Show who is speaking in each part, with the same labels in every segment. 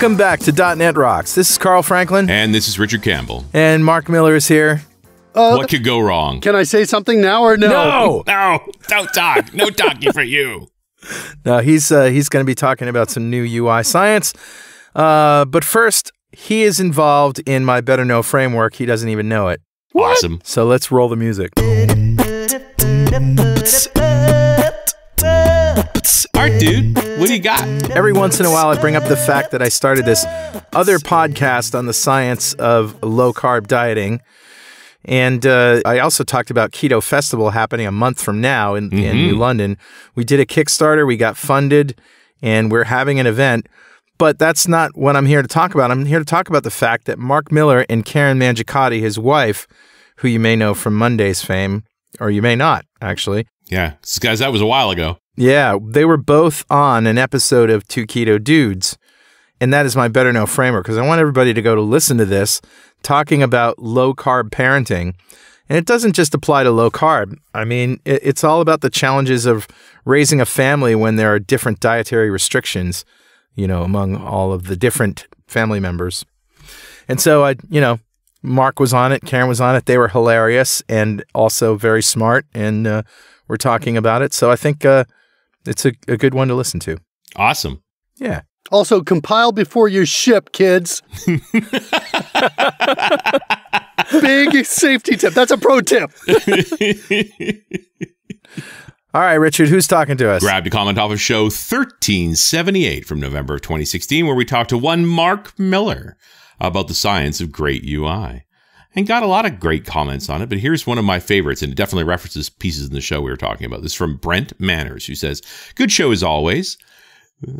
Speaker 1: Welcome back to .NET Rocks. This is Carl Franklin,
Speaker 2: And this is Richard Campbell.
Speaker 1: and Mark Miller is here.
Speaker 2: what could go wrong?
Speaker 3: Can I say something now or no?
Speaker 1: No,
Speaker 2: No, don't talk. No talking for you.
Speaker 1: no, he's uh, he's going to be talking about some new UI science. Uh, but first, he is involved in my Better Know framework. He doesn't even know it.
Speaker 2: Awesome.
Speaker 1: So let's roll the music.
Speaker 2: Art dude, what do you got?
Speaker 1: Every once in a while, I bring up the fact that I started this other podcast on the science of low carb dieting. And uh, I also talked about Keto Festival happening a month from now in, in New London. We did a Kickstarter, we got funded, and we're having an event. But that's not what I'm here to talk about. I'm here to talk about the fact that Mark Miller and Karen Mangicotti, his wife, who you may know from Monday's fame, or you may not, actually,
Speaker 2: Yeah, guys, that was a while ago.
Speaker 1: yeah, they were both on an episode of Two Keto Dudes. And that is my better know framework because I want everybody to go to listen to this talking about low carb parenting. And it doesn't just apply to low carb. I mean, it, it's all about the challenges of raising a family when there are different dietary restrictions, you know, among all of the different family members. And so I, you know, Mark was on it, Karen was on it. They were hilarious and also very smart. And uh, we're talking about it. So I think uh, it's a, a good one to listen to.
Speaker 2: Awesome.
Speaker 1: Yeah.
Speaker 3: Also, compile before you ship, kids. Big safety tip. That's a pro tip.
Speaker 1: All right, Richard, who's talking to us?
Speaker 2: Grabbed a comment off of show 1378 from November of 2016, where we talked to one Mark Miller about the science of great UI. And got a lot of great comments on it, but here's one of my favorites, and it definitely references pieces in the show we were talking about. This is from Brett Manners, who says, Good show as always.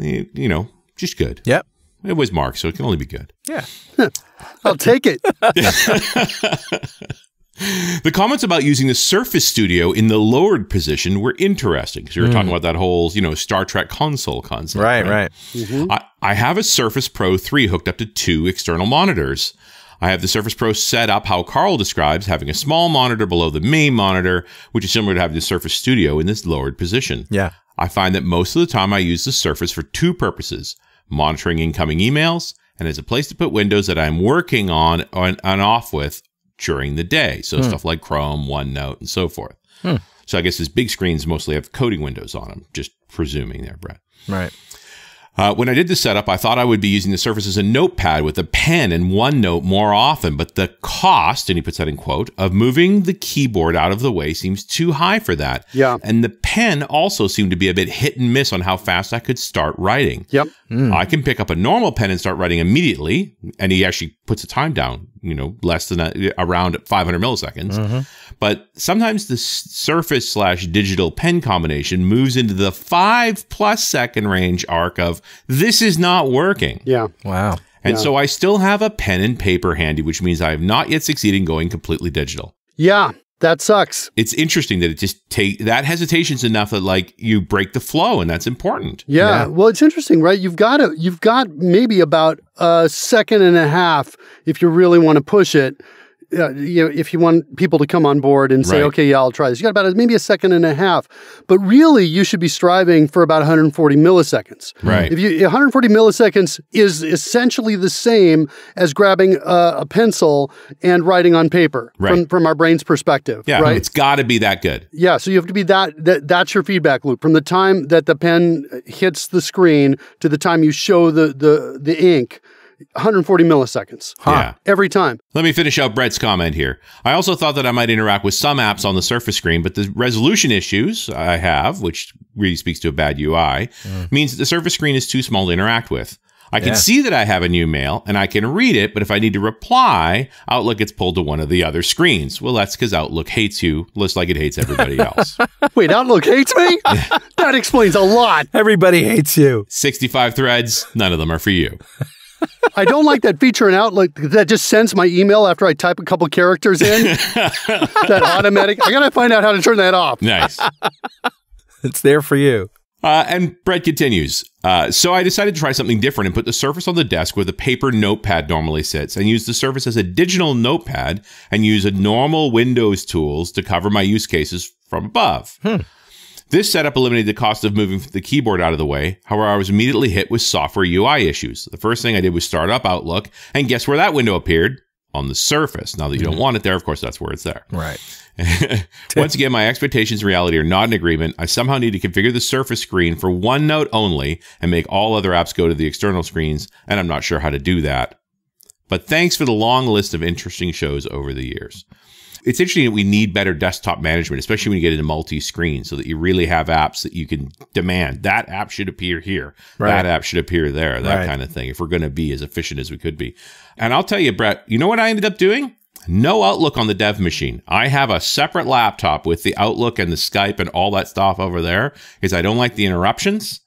Speaker 2: Eh, you know, just good.
Speaker 1: Yep.
Speaker 2: It was Mark, so it can only be good.
Speaker 1: Yeah.
Speaker 3: I'll take it.
Speaker 2: The comments about using the Surface Studio in the lowered position were interesting because you were talking hmm. about that whole, you know, Star Trek console concept.
Speaker 1: Right, right. Mm-hmm.
Speaker 2: I, I have a Surface Pro 3 hooked up to two external monitors. I have the Surface Pro set up how Carl describes having a small monitor below the main monitor, which is similar to having the Surface Studio in this lowered position.
Speaker 1: Yeah.
Speaker 2: I find that most of the time I use the Surface for two purposes monitoring incoming emails and as a place to put windows that I'm working on on and off with during the day. So stuff like Chrome, OneNote, and so forth. Hmm. So I guess his big screens mostly have coding windows on them, just presuming there, Brett.
Speaker 1: Right.
Speaker 2: Uh, when I did the setup, I thought I would be using the Surface as a notepad with a pen and OneNote more often, but the cost, and he puts that in quote, of moving the keyboard out of the way seems too high for that.
Speaker 3: Yeah.
Speaker 2: And the pen also seemed to be a bit hit and miss on how fast I could start writing.
Speaker 3: Yep. Hmm.
Speaker 2: I can pick up a normal pen and start writing immediately, and he actually puts a time down, you know, less than a, around 500 milliseconds. Mm-hmm. But sometimes the Surface slash digital pen combination moves into the five plus second range arc of this is not working.
Speaker 3: Yeah.
Speaker 1: Wow.
Speaker 2: And so I still have a pen and paper handy, which means I have not yet succeeded in going completely digital.
Speaker 3: Yeah. That sucks.
Speaker 2: It's interesting that it just take that hesitation's enough that like you break the flow, and that's important.
Speaker 3: Yeah.
Speaker 1: Yeah.
Speaker 3: Well, it's interesting, right? You've got to, you've got maybe about a second and a half if you really want to push it. Uh, you know, if you want people to come on board and say,
Speaker 2: Right.
Speaker 3: okay, yeah, I'll try this. You got about a, maybe a second and a half, but really you should be striving for about 140 milliseconds.
Speaker 2: Right.
Speaker 3: If you 140 milliseconds is essentially the same as grabbing a, a pencil and writing on paper from, from our brain's perspective.
Speaker 2: Yeah,
Speaker 3: Right.
Speaker 2: it's got to be that good.
Speaker 3: Yeah, so you have to be that, that that's your feedback loop from the time that the pen hits the screen to the time you show the the the ink. 140 milliseconds
Speaker 2: Yeah.
Speaker 3: every time.
Speaker 2: Let me finish out Brett's comment here. I also thought that I might interact with some apps on the Surface screen, but the resolution issues I have, which really speaks to a bad UI, mm. means that the Surface screen is too small to interact with. I can
Speaker 1: Yeah.
Speaker 2: see that I have a new mail and I can read it, but if I need to reply, Outlook gets pulled to one of the other screens. Well, that's because Outlook hates you, just like it hates everybody else.
Speaker 3: Wait, Outlook hates me? that explains a lot.
Speaker 1: Everybody hates you.
Speaker 2: 65 threads, none of them are for you.
Speaker 3: I don't like that feature in Outlook that just sends my email after I type a couple characters in. that automatic. I got to find out how to turn that off.
Speaker 2: Nice.
Speaker 1: It's there for you.
Speaker 2: Uh, and Brett continues. Uh, so I decided to try something different and put the Surface on the desk where the paper notepad normally sits and use the Surface as a digital notepad and use a normal Windows tools to cover my use cases from above. This setup eliminated the cost of moving the keyboard out of the way. However, I was immediately hit with software UI issues. The first thing I did was start up Outlook, and guess where that window appeared? On the surface. Now that you don't mm-hmm. want it there, of course, that's where it's there.
Speaker 1: Right.
Speaker 2: Once again, my expectations and reality are not in agreement. I somehow need to configure the Surface screen for OneNote only and make all other apps go to the external screens, and I'm not sure how to do that. But thanks for the long list of interesting shows over the years. It's interesting that we need better desktop management, especially when you get into multi screen, so that you really have apps that you can demand. That app should appear here.
Speaker 1: Right.
Speaker 2: That app should appear there, that
Speaker 1: Right.
Speaker 2: kind of thing, if we're going to be as efficient as we could be. And I'll tell you, Brett, you know what I ended up doing? No Outlook on the dev machine. I have a separate laptop with the Outlook and the Skype and all that stuff over there because I don't like the interruptions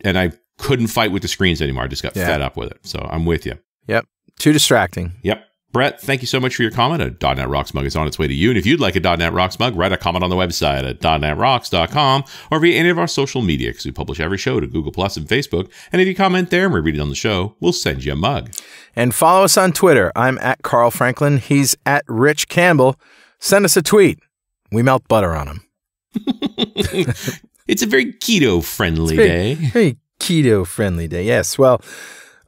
Speaker 2: and I couldn't fight with the screens anymore. I just got
Speaker 1: Yeah.
Speaker 2: fed up with it. So I'm with you.
Speaker 1: Yep. Too distracting.
Speaker 2: Yep. Brett, thank you so much for your comment. A .NET Rocks mug is on its way to you. And if you'd like a .NET Rocks mug, write a comment on the website at .NETRocks.com or via any of our social media because we publish every show to Google Plus and Facebook. And if you comment there and we read it on the show, we'll send you a mug.
Speaker 1: And follow us on Twitter. I'm at Carl Franklin. He's at Rich Campbell. Send us a tweet. We melt butter on him.
Speaker 2: It's a very keto friendly
Speaker 1: Very-
Speaker 2: day.
Speaker 1: Very keto friendly day. Yes. Well,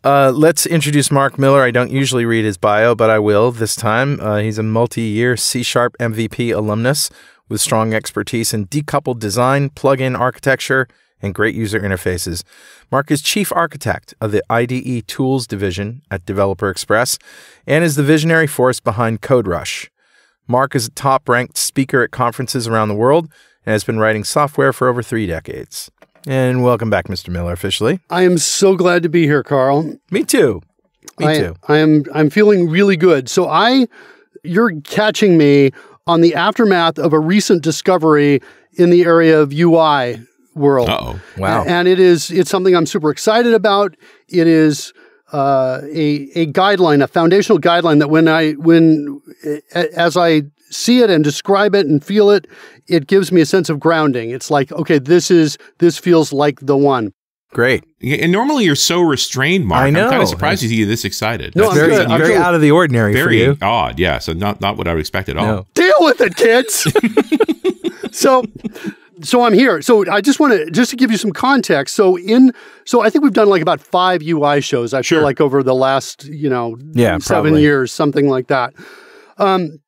Speaker 1: uh, let's introduce Mark Miller. I don't usually read his bio, but I will this time. Uh, he's a multi year C Sharp MVP alumnus with strong expertise in decoupled design, plug in architecture, and great user interfaces. Mark is chief architect of the IDE Tools division at Developer Express and is the visionary force behind CodeRush. Mark is a top ranked speaker at conferences around the world and has been writing software for over three decades. And welcome back, Mr. Miller, officially.
Speaker 3: I am so glad to be here, Carl.
Speaker 1: Me too. Me
Speaker 3: I,
Speaker 1: too.
Speaker 3: I am I'm feeling really good. So I you're catching me on the aftermath of a recent discovery in the area of UI world.
Speaker 2: Oh.
Speaker 1: Wow.
Speaker 3: And it is it's something I'm super excited about. It is uh, a a guideline, a foundational guideline that when I when as I see it and describe it and feel it, it gives me a sense of grounding. It's like, okay, this is this feels like the one.
Speaker 1: Great.
Speaker 2: Yeah, And normally you're so restrained, Mark.
Speaker 1: I know.
Speaker 2: I'm kind of surprised you get this excited.
Speaker 3: No,
Speaker 2: That's
Speaker 3: I'm
Speaker 1: Very,
Speaker 3: good.
Speaker 1: Very
Speaker 3: good.
Speaker 1: out of the ordinary for
Speaker 2: very
Speaker 1: you.
Speaker 2: odd. Yeah. So not not what I would expect at all.
Speaker 1: No.
Speaker 3: deal with it, kids. so, so I'm here. So I just want to just to give you some context. So in so I think we've done like about five UI shows. I
Speaker 2: Sure.
Speaker 3: feel like over the last you know
Speaker 1: Yeah,
Speaker 3: seven
Speaker 1: probably.
Speaker 3: years, something like that. Um,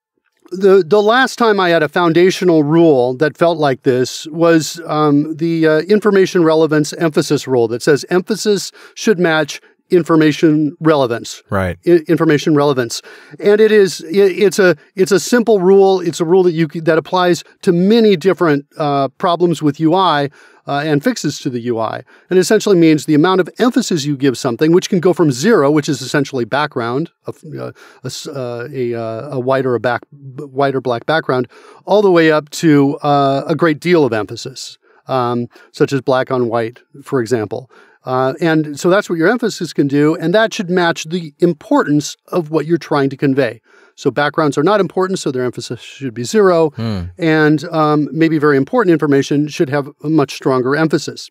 Speaker 3: the the last time I had a foundational rule that felt like this was um, the uh, information relevance emphasis rule that says emphasis should match information relevance.
Speaker 1: Right.
Speaker 3: i- information relevance. And it is i it's a it's a simple rule. It's a rule that you that applies to many different uh, problems with UI uh, and fixes to the UI and essentially means the amount of emphasis you give something which can go from zero which is essentially background a, uh, a uh, a, uh, a white or a back white or black background all the way up to uh, a great deal of emphasis um, such as black on white for example uh, and so that's what your emphasis can do, and that should match the importance of what you're trying to convey. So backgrounds are not important, so their emphasis should be zero, and um, maybe very important information should have a much stronger emphasis.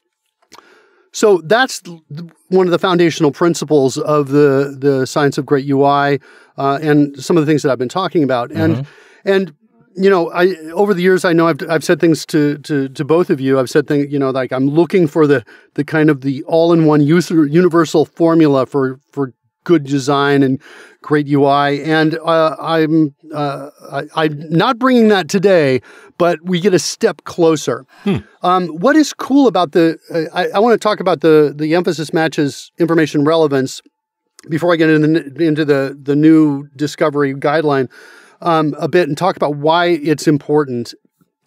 Speaker 3: So that's th- one of the foundational principles of the the science of great UI, uh, and some of the things that I've been talking about. And and you know, I over the years I know I've I've said things to to to both of you. I've said things, you know, like I'm looking for the the kind of the all in one user universal formula for for good design and great UI. And uh, I'm uh, I, I'm not bringing that today, but we get a step closer. Um, what is cool about the? Uh, I, I want to talk about the the emphasis matches information relevance before I get into the, into the the new discovery guideline um, a bit and talk about why it's important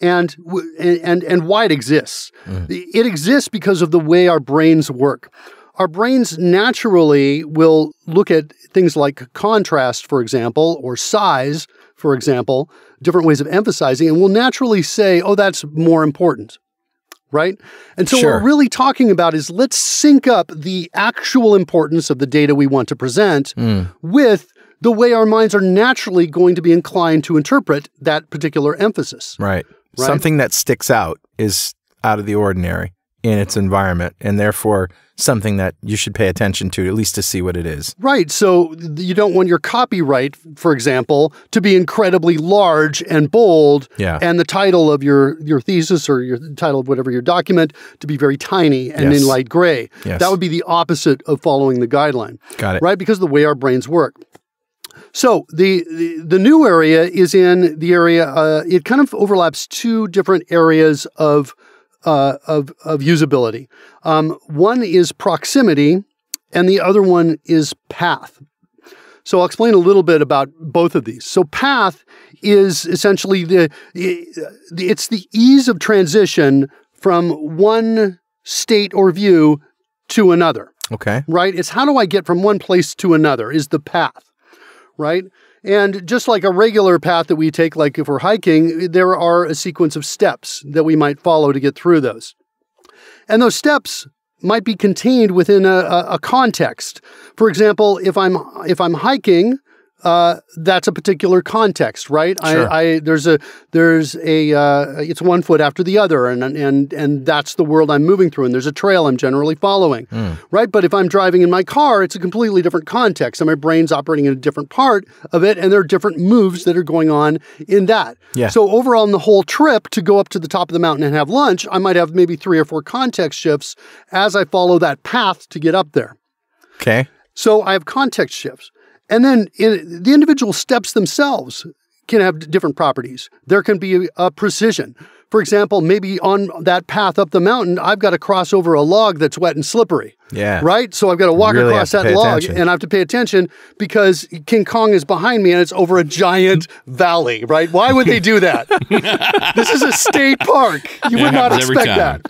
Speaker 3: and and and why it exists. It exists because of the way our brains work. Our brains naturally will look at things like contrast, for example, or size, for example, different ways of emphasizing, and will naturally say, "Oh, that's more important." Right? And so what we're really talking about is let's sync up the actual importance of the data we want to present with the way our minds are naturally going to be inclined to interpret that particular emphasis.
Speaker 1: Right.
Speaker 3: Right.
Speaker 1: Something that sticks out is out of the ordinary. in its environment and therefore something that you should pay attention to at least to see what it is.
Speaker 3: Right. So you don't want your copyright, for example, to be incredibly large and bold,
Speaker 1: Yeah.
Speaker 3: and the title of your your thesis or your title of whatever your document to be very tiny and
Speaker 1: Yes.
Speaker 3: in light gray.
Speaker 1: Yes.
Speaker 3: That would be the opposite of following the guideline.
Speaker 1: Got it.
Speaker 3: Right, because of the way our brains work. So the, the the new area is in the area. Uh, it kind of overlaps two different areas of uh, of of usability. Um, one is proximity, and the other one is path. So I'll explain a little bit about both of these. So path is essentially the it's the ease of transition from one state or view to another
Speaker 1: Okay.
Speaker 3: right? It's how do I get from one place to another is the path, right? And just like a regular path that we take, like if we're hiking, there are a sequence of steps that we might follow to get through those. And those steps might be contained within a, a, context. For example, if I'm if I'm hiking, uh, that's a particular context, right?
Speaker 1: Sure.
Speaker 3: I, I there's a there's a uh, it's one foot after the other, and and and that's the world I'm moving through, and there's a trail I'm generally following, right? But if I'm driving in my car, it's a completely different context, and my brain's operating in a different part of it, and there are different moves that are going on in that.
Speaker 1: Yeah.
Speaker 3: So overall, in the whole trip to go up to the top of the mountain and have lunch, I might have maybe three or four context shifts as I follow that path to get up there.
Speaker 1: Okay.
Speaker 3: So I have context shifts. And then in, the individual steps themselves can have different properties. There can be a precision. For example, maybe on that path up the mountain, I've got to cross over a log that's wet and slippery.
Speaker 1: Yeah.
Speaker 3: Right? So I've got to walk
Speaker 1: Really
Speaker 3: across
Speaker 1: to
Speaker 3: that log
Speaker 1: attention.
Speaker 3: and I have to pay attention because King Kong is behind me and it's over a giant valley, right? Why would they do that? this is a state park. You
Speaker 2: It
Speaker 3: would not expect that.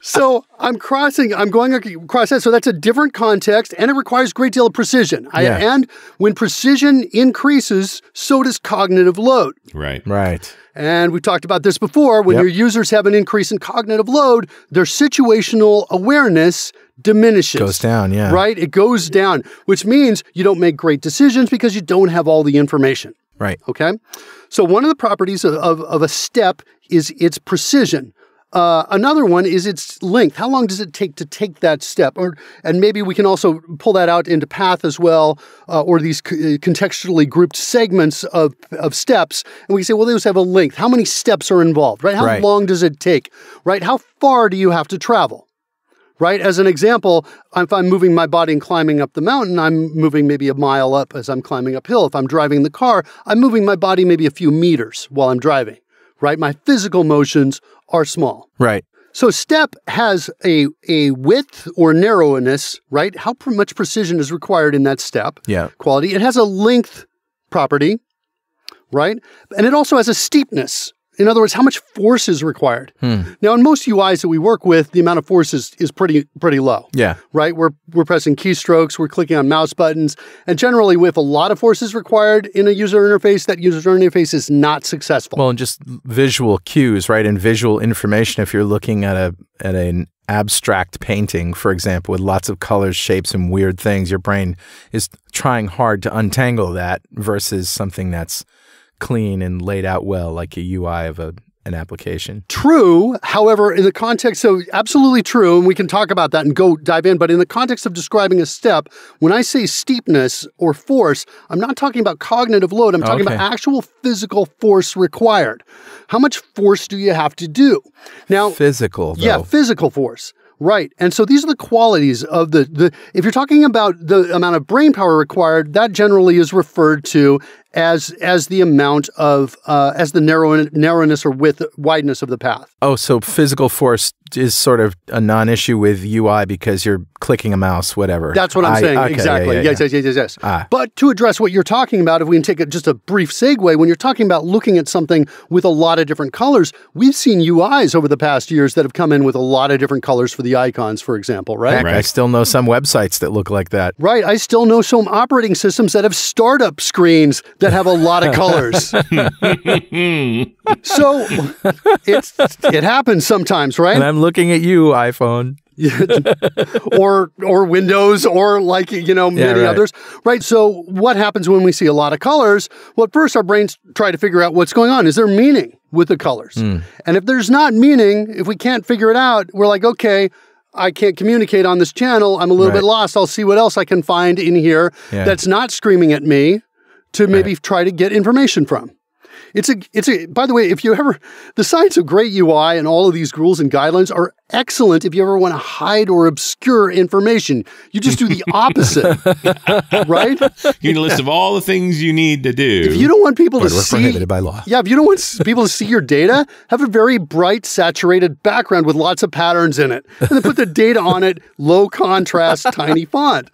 Speaker 3: So I'm crossing, I'm going across that. So that's a different context and it requires a great deal of precision. I-
Speaker 1: Yeah.
Speaker 3: and when precision increases, so does cognitive load.
Speaker 2: Right.
Speaker 1: Right.
Speaker 3: And we talked about this before. When
Speaker 1: Yep.
Speaker 3: your users have an increase in cognitive load, their situational awareness diminishes.
Speaker 1: Goes down, yeah.
Speaker 3: Right? It goes down, which means you don't make great decisions because you don't have all the information.
Speaker 1: Right.
Speaker 3: Okay. So one of the properties of, of, of a step is its precision. Uh, another one is its length. How long does it take to take that step? Or and maybe we can also pull that out into path as well, uh, or these contextually grouped segments of of steps. And we say, well, those have a length. How many steps are involved? Right? How
Speaker 1: Right.
Speaker 3: long does it take? Right? How far do you have to travel? right? As an example, if I'm moving my body and climbing up the mountain, I'm moving maybe a mile up as I'm climbing uphill. If I'm driving the car, I'm moving my body maybe a few meters while I'm driving, right? My physical motions are small.
Speaker 1: Right.
Speaker 3: So step has a, a width or narrowness, right? How pr- much precision is required in that step?
Speaker 1: Yeah.
Speaker 3: Quality. It has a length property, right? And it also has a steepness. In other words, how much force is required? Hmm. Now, in most UIs that we work with, the amount of force is, is pretty pretty low
Speaker 1: Yeah.
Speaker 3: right? We're we're pressing keystrokes, we're clicking on mouse buttons, and generally, if a lot of force is required in a user interface, that user interface is not successful.
Speaker 1: Well, and just visual cues, right? And visual information. If you're looking at a at an abstract painting, for example, with lots of colors, shapes, and weird things, your brain is trying hard to untangle that versus something that's clean and laid out well, like a UI of a an application.
Speaker 3: True. However, in the context, of absolutely true, and we can talk about that and go dive in. But in the context of describing a step, when I say steepness or force, I'm not talking about cognitive load. I'm talking
Speaker 1: Okay.
Speaker 3: about actual physical force required. How much force do you have to do? Now,
Speaker 1: Physical, though.
Speaker 3: Yeah, physical force. Right. And so these are the qualities of the, the if you're talking about the amount of brain power required, that generally is referred to as as the amount of uh, as the narrow, narrowness or width wideness of the path.
Speaker 1: Oh, so physical force is sort of a non-issue with UI because you're clicking a mouse, whatever.
Speaker 3: That's what I'm
Speaker 1: I-
Speaker 3: saying.
Speaker 1: okay,
Speaker 3: exactly.
Speaker 1: yeah,
Speaker 3: yes,
Speaker 1: yeah.
Speaker 3: yes, yes, yes, yes.
Speaker 1: Ah.
Speaker 3: But to address what you're talking about, if we can take a, just a brief segue, when you're talking about looking at something with a lot of different colors, we've seen UIs over the past years that have come in with a lot of different colors for the icons, for example, right?
Speaker 1: Heck, I still know some websites that look like that.
Speaker 3: Right. I still know some operating systems that have startup screens that have a lot of colors. so it's it happens sometimes, right?
Speaker 1: And I'm looking at you, iPhone.
Speaker 3: or or Windows or like you know many
Speaker 1: right.
Speaker 3: others, right? So what happens when we see a lot of colors? Well, at first our brains try to figure out what's going on. Is there meaning with the colors?
Speaker 1: Hmm.
Speaker 3: And if there's not meaning, if we can't figure it out, we're like, okay. I can't communicate on this channel. I'm a little
Speaker 1: Right.
Speaker 3: bit lost. I'll see what else I can find in here
Speaker 1: Yeah.
Speaker 3: that's not screaming at me to maybe try to get information from. It's a, it's a, by the way, if you ever, the science of great UI and all of these rules and guidelines are excellent if you ever want to hide or obscure information. You just do the opposite, right?
Speaker 2: You need a list of all the things you need to do.
Speaker 3: If you don't want people to
Speaker 1: But we're
Speaker 3: see,
Speaker 1: prohibited by law.
Speaker 3: yeah, if you don't want people to see your data, have a very bright, saturated background with lots of patterns in it, and then put the data on it, low contrast, tiny font,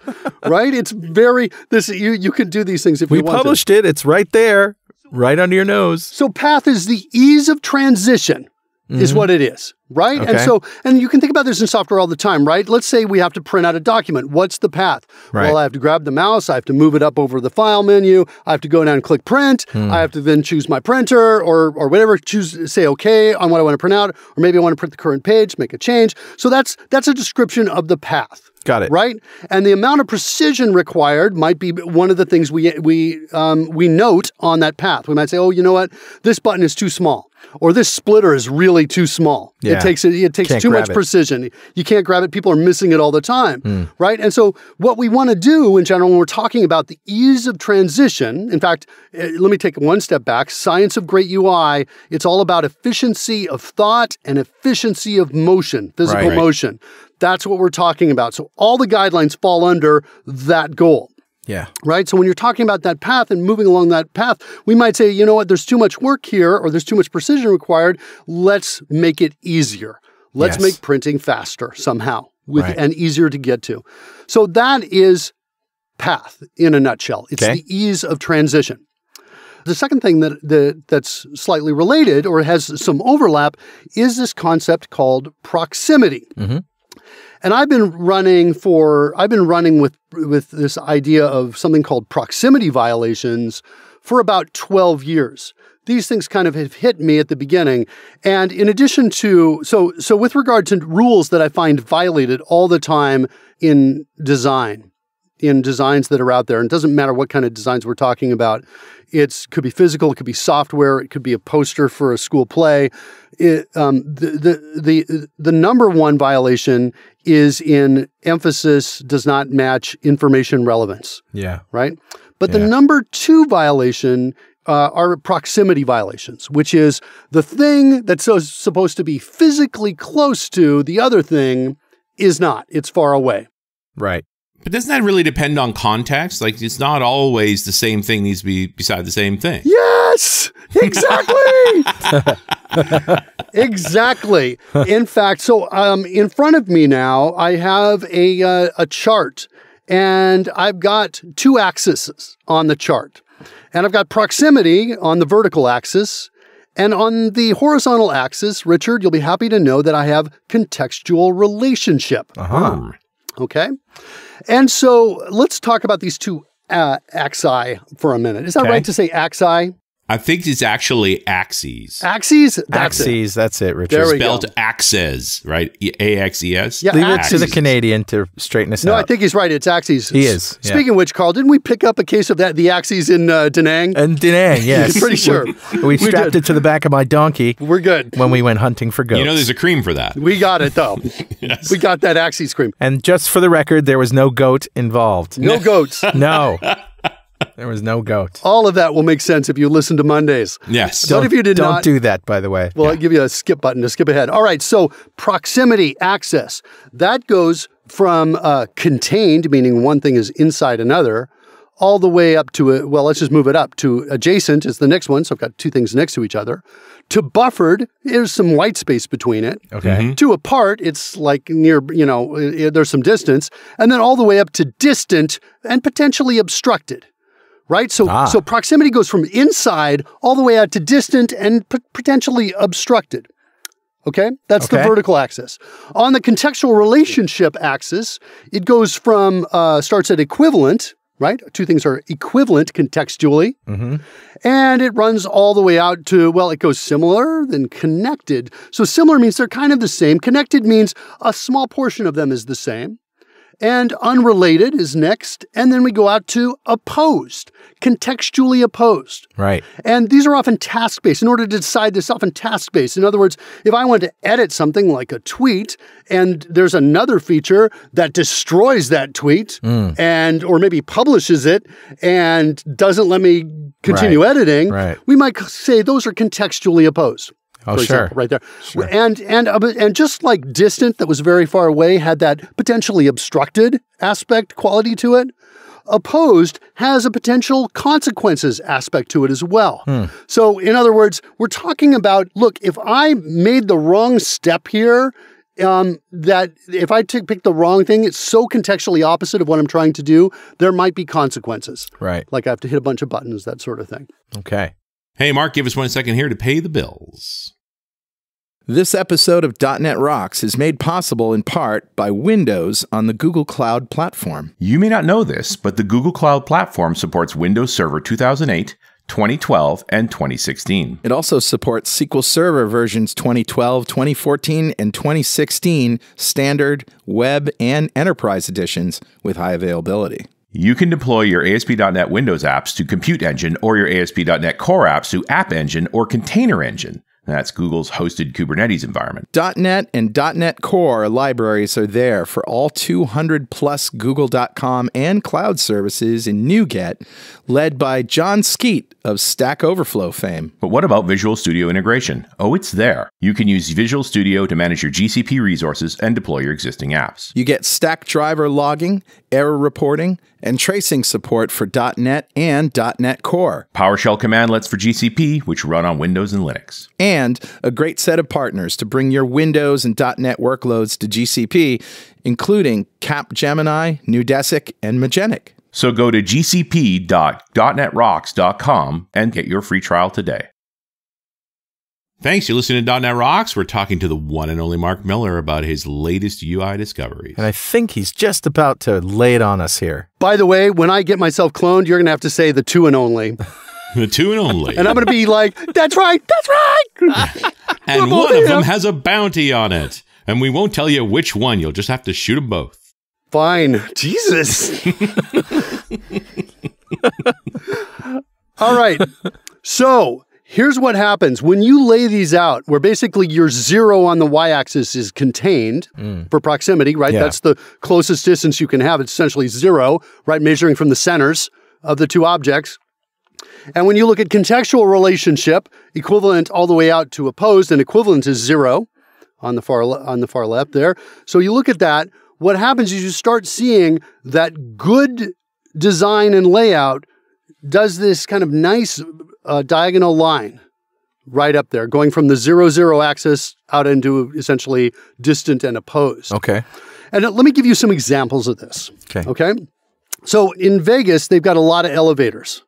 Speaker 3: right? It's very this. You you can do these things if
Speaker 1: We
Speaker 3: you want to.
Speaker 1: published it. It's right there, right under your nose.
Speaker 3: So path is the ease of transition is what it is, right? And
Speaker 1: Mm-hmm.
Speaker 3: So and you can think about this in software all the time, right? Let's say we have to print out a document. What's the path?
Speaker 1: Right.
Speaker 3: Well, I have to grab the mouse, I have to move it up over the file menu, I have to go down and click print,
Speaker 1: Hmm.
Speaker 3: I have to then choose my printer or or whatever, choose say okay on what I want to print out, or maybe I want to print the current page, make a change. So that's that's a description of the path.
Speaker 1: Got it.
Speaker 3: Right, and the amount of precision required might be one of the things we we um, we note on that path. We might say, "Oh, you know what? This button is too small, or this splitter is really too small.
Speaker 1: Yeah.
Speaker 3: It takes it it takes
Speaker 1: Can't
Speaker 3: too much
Speaker 1: it.
Speaker 3: precision. You can't grab it. People are missing it all the time,
Speaker 1: Hmm.
Speaker 3: right? And so, what we want to do in general when we're talking about the ease of transition, in fact, eh, let me take one step back. Science of great UI. It's all about efficiency of thought and efficiency of motion, physical.
Speaker 1: Right.
Speaker 3: motion. That's what we're talking about. So all the guidelines fall under that goal
Speaker 1: Yeah.
Speaker 3: right? So when you're talking about that path and moving along that path, we might say, you know what, there's too much work here or there's too much precision required. Let's make it easier. Let's
Speaker 1: Yes.
Speaker 3: make printing faster somehow with
Speaker 1: Right.
Speaker 3: and easier to get to. So that is path in a nutshell. It's
Speaker 1: Okay.
Speaker 3: the ease of transition. The second thing that, that that's slightly related or has some overlap is this concept called proximity. Mm-hmm. And I've been running for I've been running with with this idea of something called proximity violations for about 12 years. These things kind of have hit me at the beginning. And in addition to so so with regard to rules that I find violated all the time in design, in designs that are out there. And it doesn't matter what kind of designs we're talking about. It's could be physical, it could be software, it could be a poster for a school play. It, um, the, the the the number one violation is in emphasis does not match information relevance,
Speaker 1: Yeah.
Speaker 3: right? But the number two violation uh, are proximity violations, which is the thing that's so, supposed to be physically close to the other thing is not. It's far away.
Speaker 1: Right.
Speaker 2: But doesn't that really depend on context? Like, it's not always the same thing needs to be beside the same thing.
Speaker 3: Yes, exactly. exactly. In fact, so um, in front of me now, I have a uh, a chart, and I've got two axes on the chart, and I've got proximity on the vertical axis. And on the horizontal axis, Richard, you'll be happy to know that I have contextual relationship.
Speaker 1: Uh-huh.
Speaker 3: Okay. And so let's talk about these two uh, axi for a minute. Is that
Speaker 1: Okay.
Speaker 3: right to say axi?
Speaker 2: I think it's actually axes.
Speaker 3: Axes? That's it.
Speaker 1: Axes. That's it, Richard.
Speaker 3: There we
Speaker 2: Spelled
Speaker 3: go.
Speaker 2: axes, right? A X E S.
Speaker 3: Yeah,
Speaker 1: Leave it to the. Canadian to straighten us
Speaker 3: No,
Speaker 1: out.
Speaker 3: I think he's right. It's axes.
Speaker 1: He is, yeah.
Speaker 3: Speaking of which, Carl, didn't we pick up a case of that, the axes in uh, Da Nang?
Speaker 1: and Danang, yes.
Speaker 3: Pretty sure.
Speaker 1: We strapped
Speaker 3: did.
Speaker 1: it to the back of my donkey
Speaker 3: We're good.
Speaker 1: when we went hunting for goats.
Speaker 2: You know, there's a cream for that.
Speaker 3: We got it, though.
Speaker 2: Yes.
Speaker 3: We got that axes cream.
Speaker 1: and just for the record, there was no goat involved.
Speaker 3: No goats.
Speaker 1: No. There was no goat.
Speaker 3: All of that will make sense if you listen to Mondays.
Speaker 2: Yes.
Speaker 3: What if you did
Speaker 1: don't
Speaker 3: not-
Speaker 1: do that, by the way.
Speaker 3: Well, I'll give you a skip button to skip ahead. All right, so proximity access that goes from uh, contained, meaning one thing is inside another, all the way up to a, well, let's just move it up to adjacent is the next one. So I've got two things next to each other. To buffered, there's some white space between it.
Speaker 1: Okay.
Speaker 3: To apart, it's like near, you know, i- i- there's some distance, and then all the way up to distant and potentially obstructed. Right? So
Speaker 1: Ah.
Speaker 3: so proximity goes from inside all the way out to distant and potentially obstructed. Okay? That's the vertical axis. On the contextual relationship axis, it goes from uh, starts at equivalent, right? Two things are equivalent contextually.
Speaker 1: Mm-hmm.
Speaker 3: And it runs all the way out to, well, it goes similar, then connected. So similar means they're kind of the same. Connected means a small portion of them is the same. And unrelated is next. And then we go out to opposed, contextually opposed.
Speaker 1: Right.
Speaker 3: And these are often task based. In order to decide this, often task based. In other words, if I want to edit something like a tweet and there's another feature that destroys that tweet hmm. and or maybe publishes it and doesn't let me continue
Speaker 1: Right.
Speaker 3: editing,
Speaker 1: Right.
Speaker 3: we might say those are contextually opposed.
Speaker 1: Oh,
Speaker 3: for
Speaker 1: sure.
Speaker 3: example, right there. And and uh, and just like distant that was very far away had that potentially obstructed aspect quality to it. Opposed has a potential consequences aspect to it as well.
Speaker 1: Hmm.
Speaker 3: So, in other words, we're talking about look, if I made the wrong step here, um, that if I pick the wrong thing, it's so contextually opposite of what I'm trying to do, there might be consequences.
Speaker 1: Right.
Speaker 3: Like I have to hit a bunch of buttons, that sort of thing.
Speaker 1: Okay.
Speaker 2: Hey, Mark, give us one second here to pay the bills.
Speaker 1: This episode of .NET Rocks is made possible in part by Windows on the Google Cloud Platform.
Speaker 4: You may not know this, but the Google Cloud Platform supports Windows Server 2008, 2012, and 2016.
Speaker 1: It also supports SQL Server versions 2012, 2014, and 2016 standard, web, and enterprise editions with high availability.
Speaker 4: You can deploy your ASP.NET Windows apps to Compute Engine or your ASP.NET Core apps to App Engine or Container Engine. That's Google's hosted Kubernetes environment.
Speaker 1: .NET and .NET Core libraries are there for all 200 plus Google.com and cloud services in NuGet, led by Jon Skeet of Stack Overflow fame.
Speaker 4: But what about Visual Studio integration? Oh, it's there. You can use Visual Studio to manage your GCP resources and deploy your existing apps.
Speaker 1: You get Stackdriver logging, error reporting, and tracing support for .NET and .NET Core,
Speaker 4: PowerShell commandlets for GCP, which run on Windows and Linux.
Speaker 1: and a great set of partners to bring your Windows and .NET workloads to GCP, including Capgemini, Neudesic, and Magenic.
Speaker 4: So go to gcp.netrocks.com and get your free trial today.
Speaker 2: Thanks. You're listening to .NET Rocks. We're talking to the one and only Mark Miller about his latest UI discoveries.
Speaker 1: And I think he's just about to lay it on us here.
Speaker 3: By the way, when I get myself cloned, you're going to have to say the two and only.
Speaker 2: The two and only.
Speaker 3: And I'm going to be like, that's right, that's right.
Speaker 2: and
Speaker 3: both
Speaker 2: one of
Speaker 3: of
Speaker 2: them
Speaker 3: them.
Speaker 2: has a bounty on it. And we won't tell you which one. You'll just have to shoot them both.
Speaker 3: Fine. Jesus. All right. So here's what happens when you lay these out, where basically your zero on the y axis is contained mm. for proximity, right?
Speaker 1: Yeah.
Speaker 3: That's the closest distance you can have. It's essentially zero, right? Measuring from the centers of the two objects. And when you look at contextual relationship, equivalent all the way out to opposed, and equivalent is zero on the far on the far left there. So you look at that. What happens is you start seeing that good design and layout does this kind of nice uh, diagonal line right up there, going from the zero zero axis out into essentially distant and opposed.
Speaker 1: Okay.
Speaker 3: And let me give you some examples of this.
Speaker 1: Okay.
Speaker 3: Okay. So in Vegas, they've got a lot of elevators,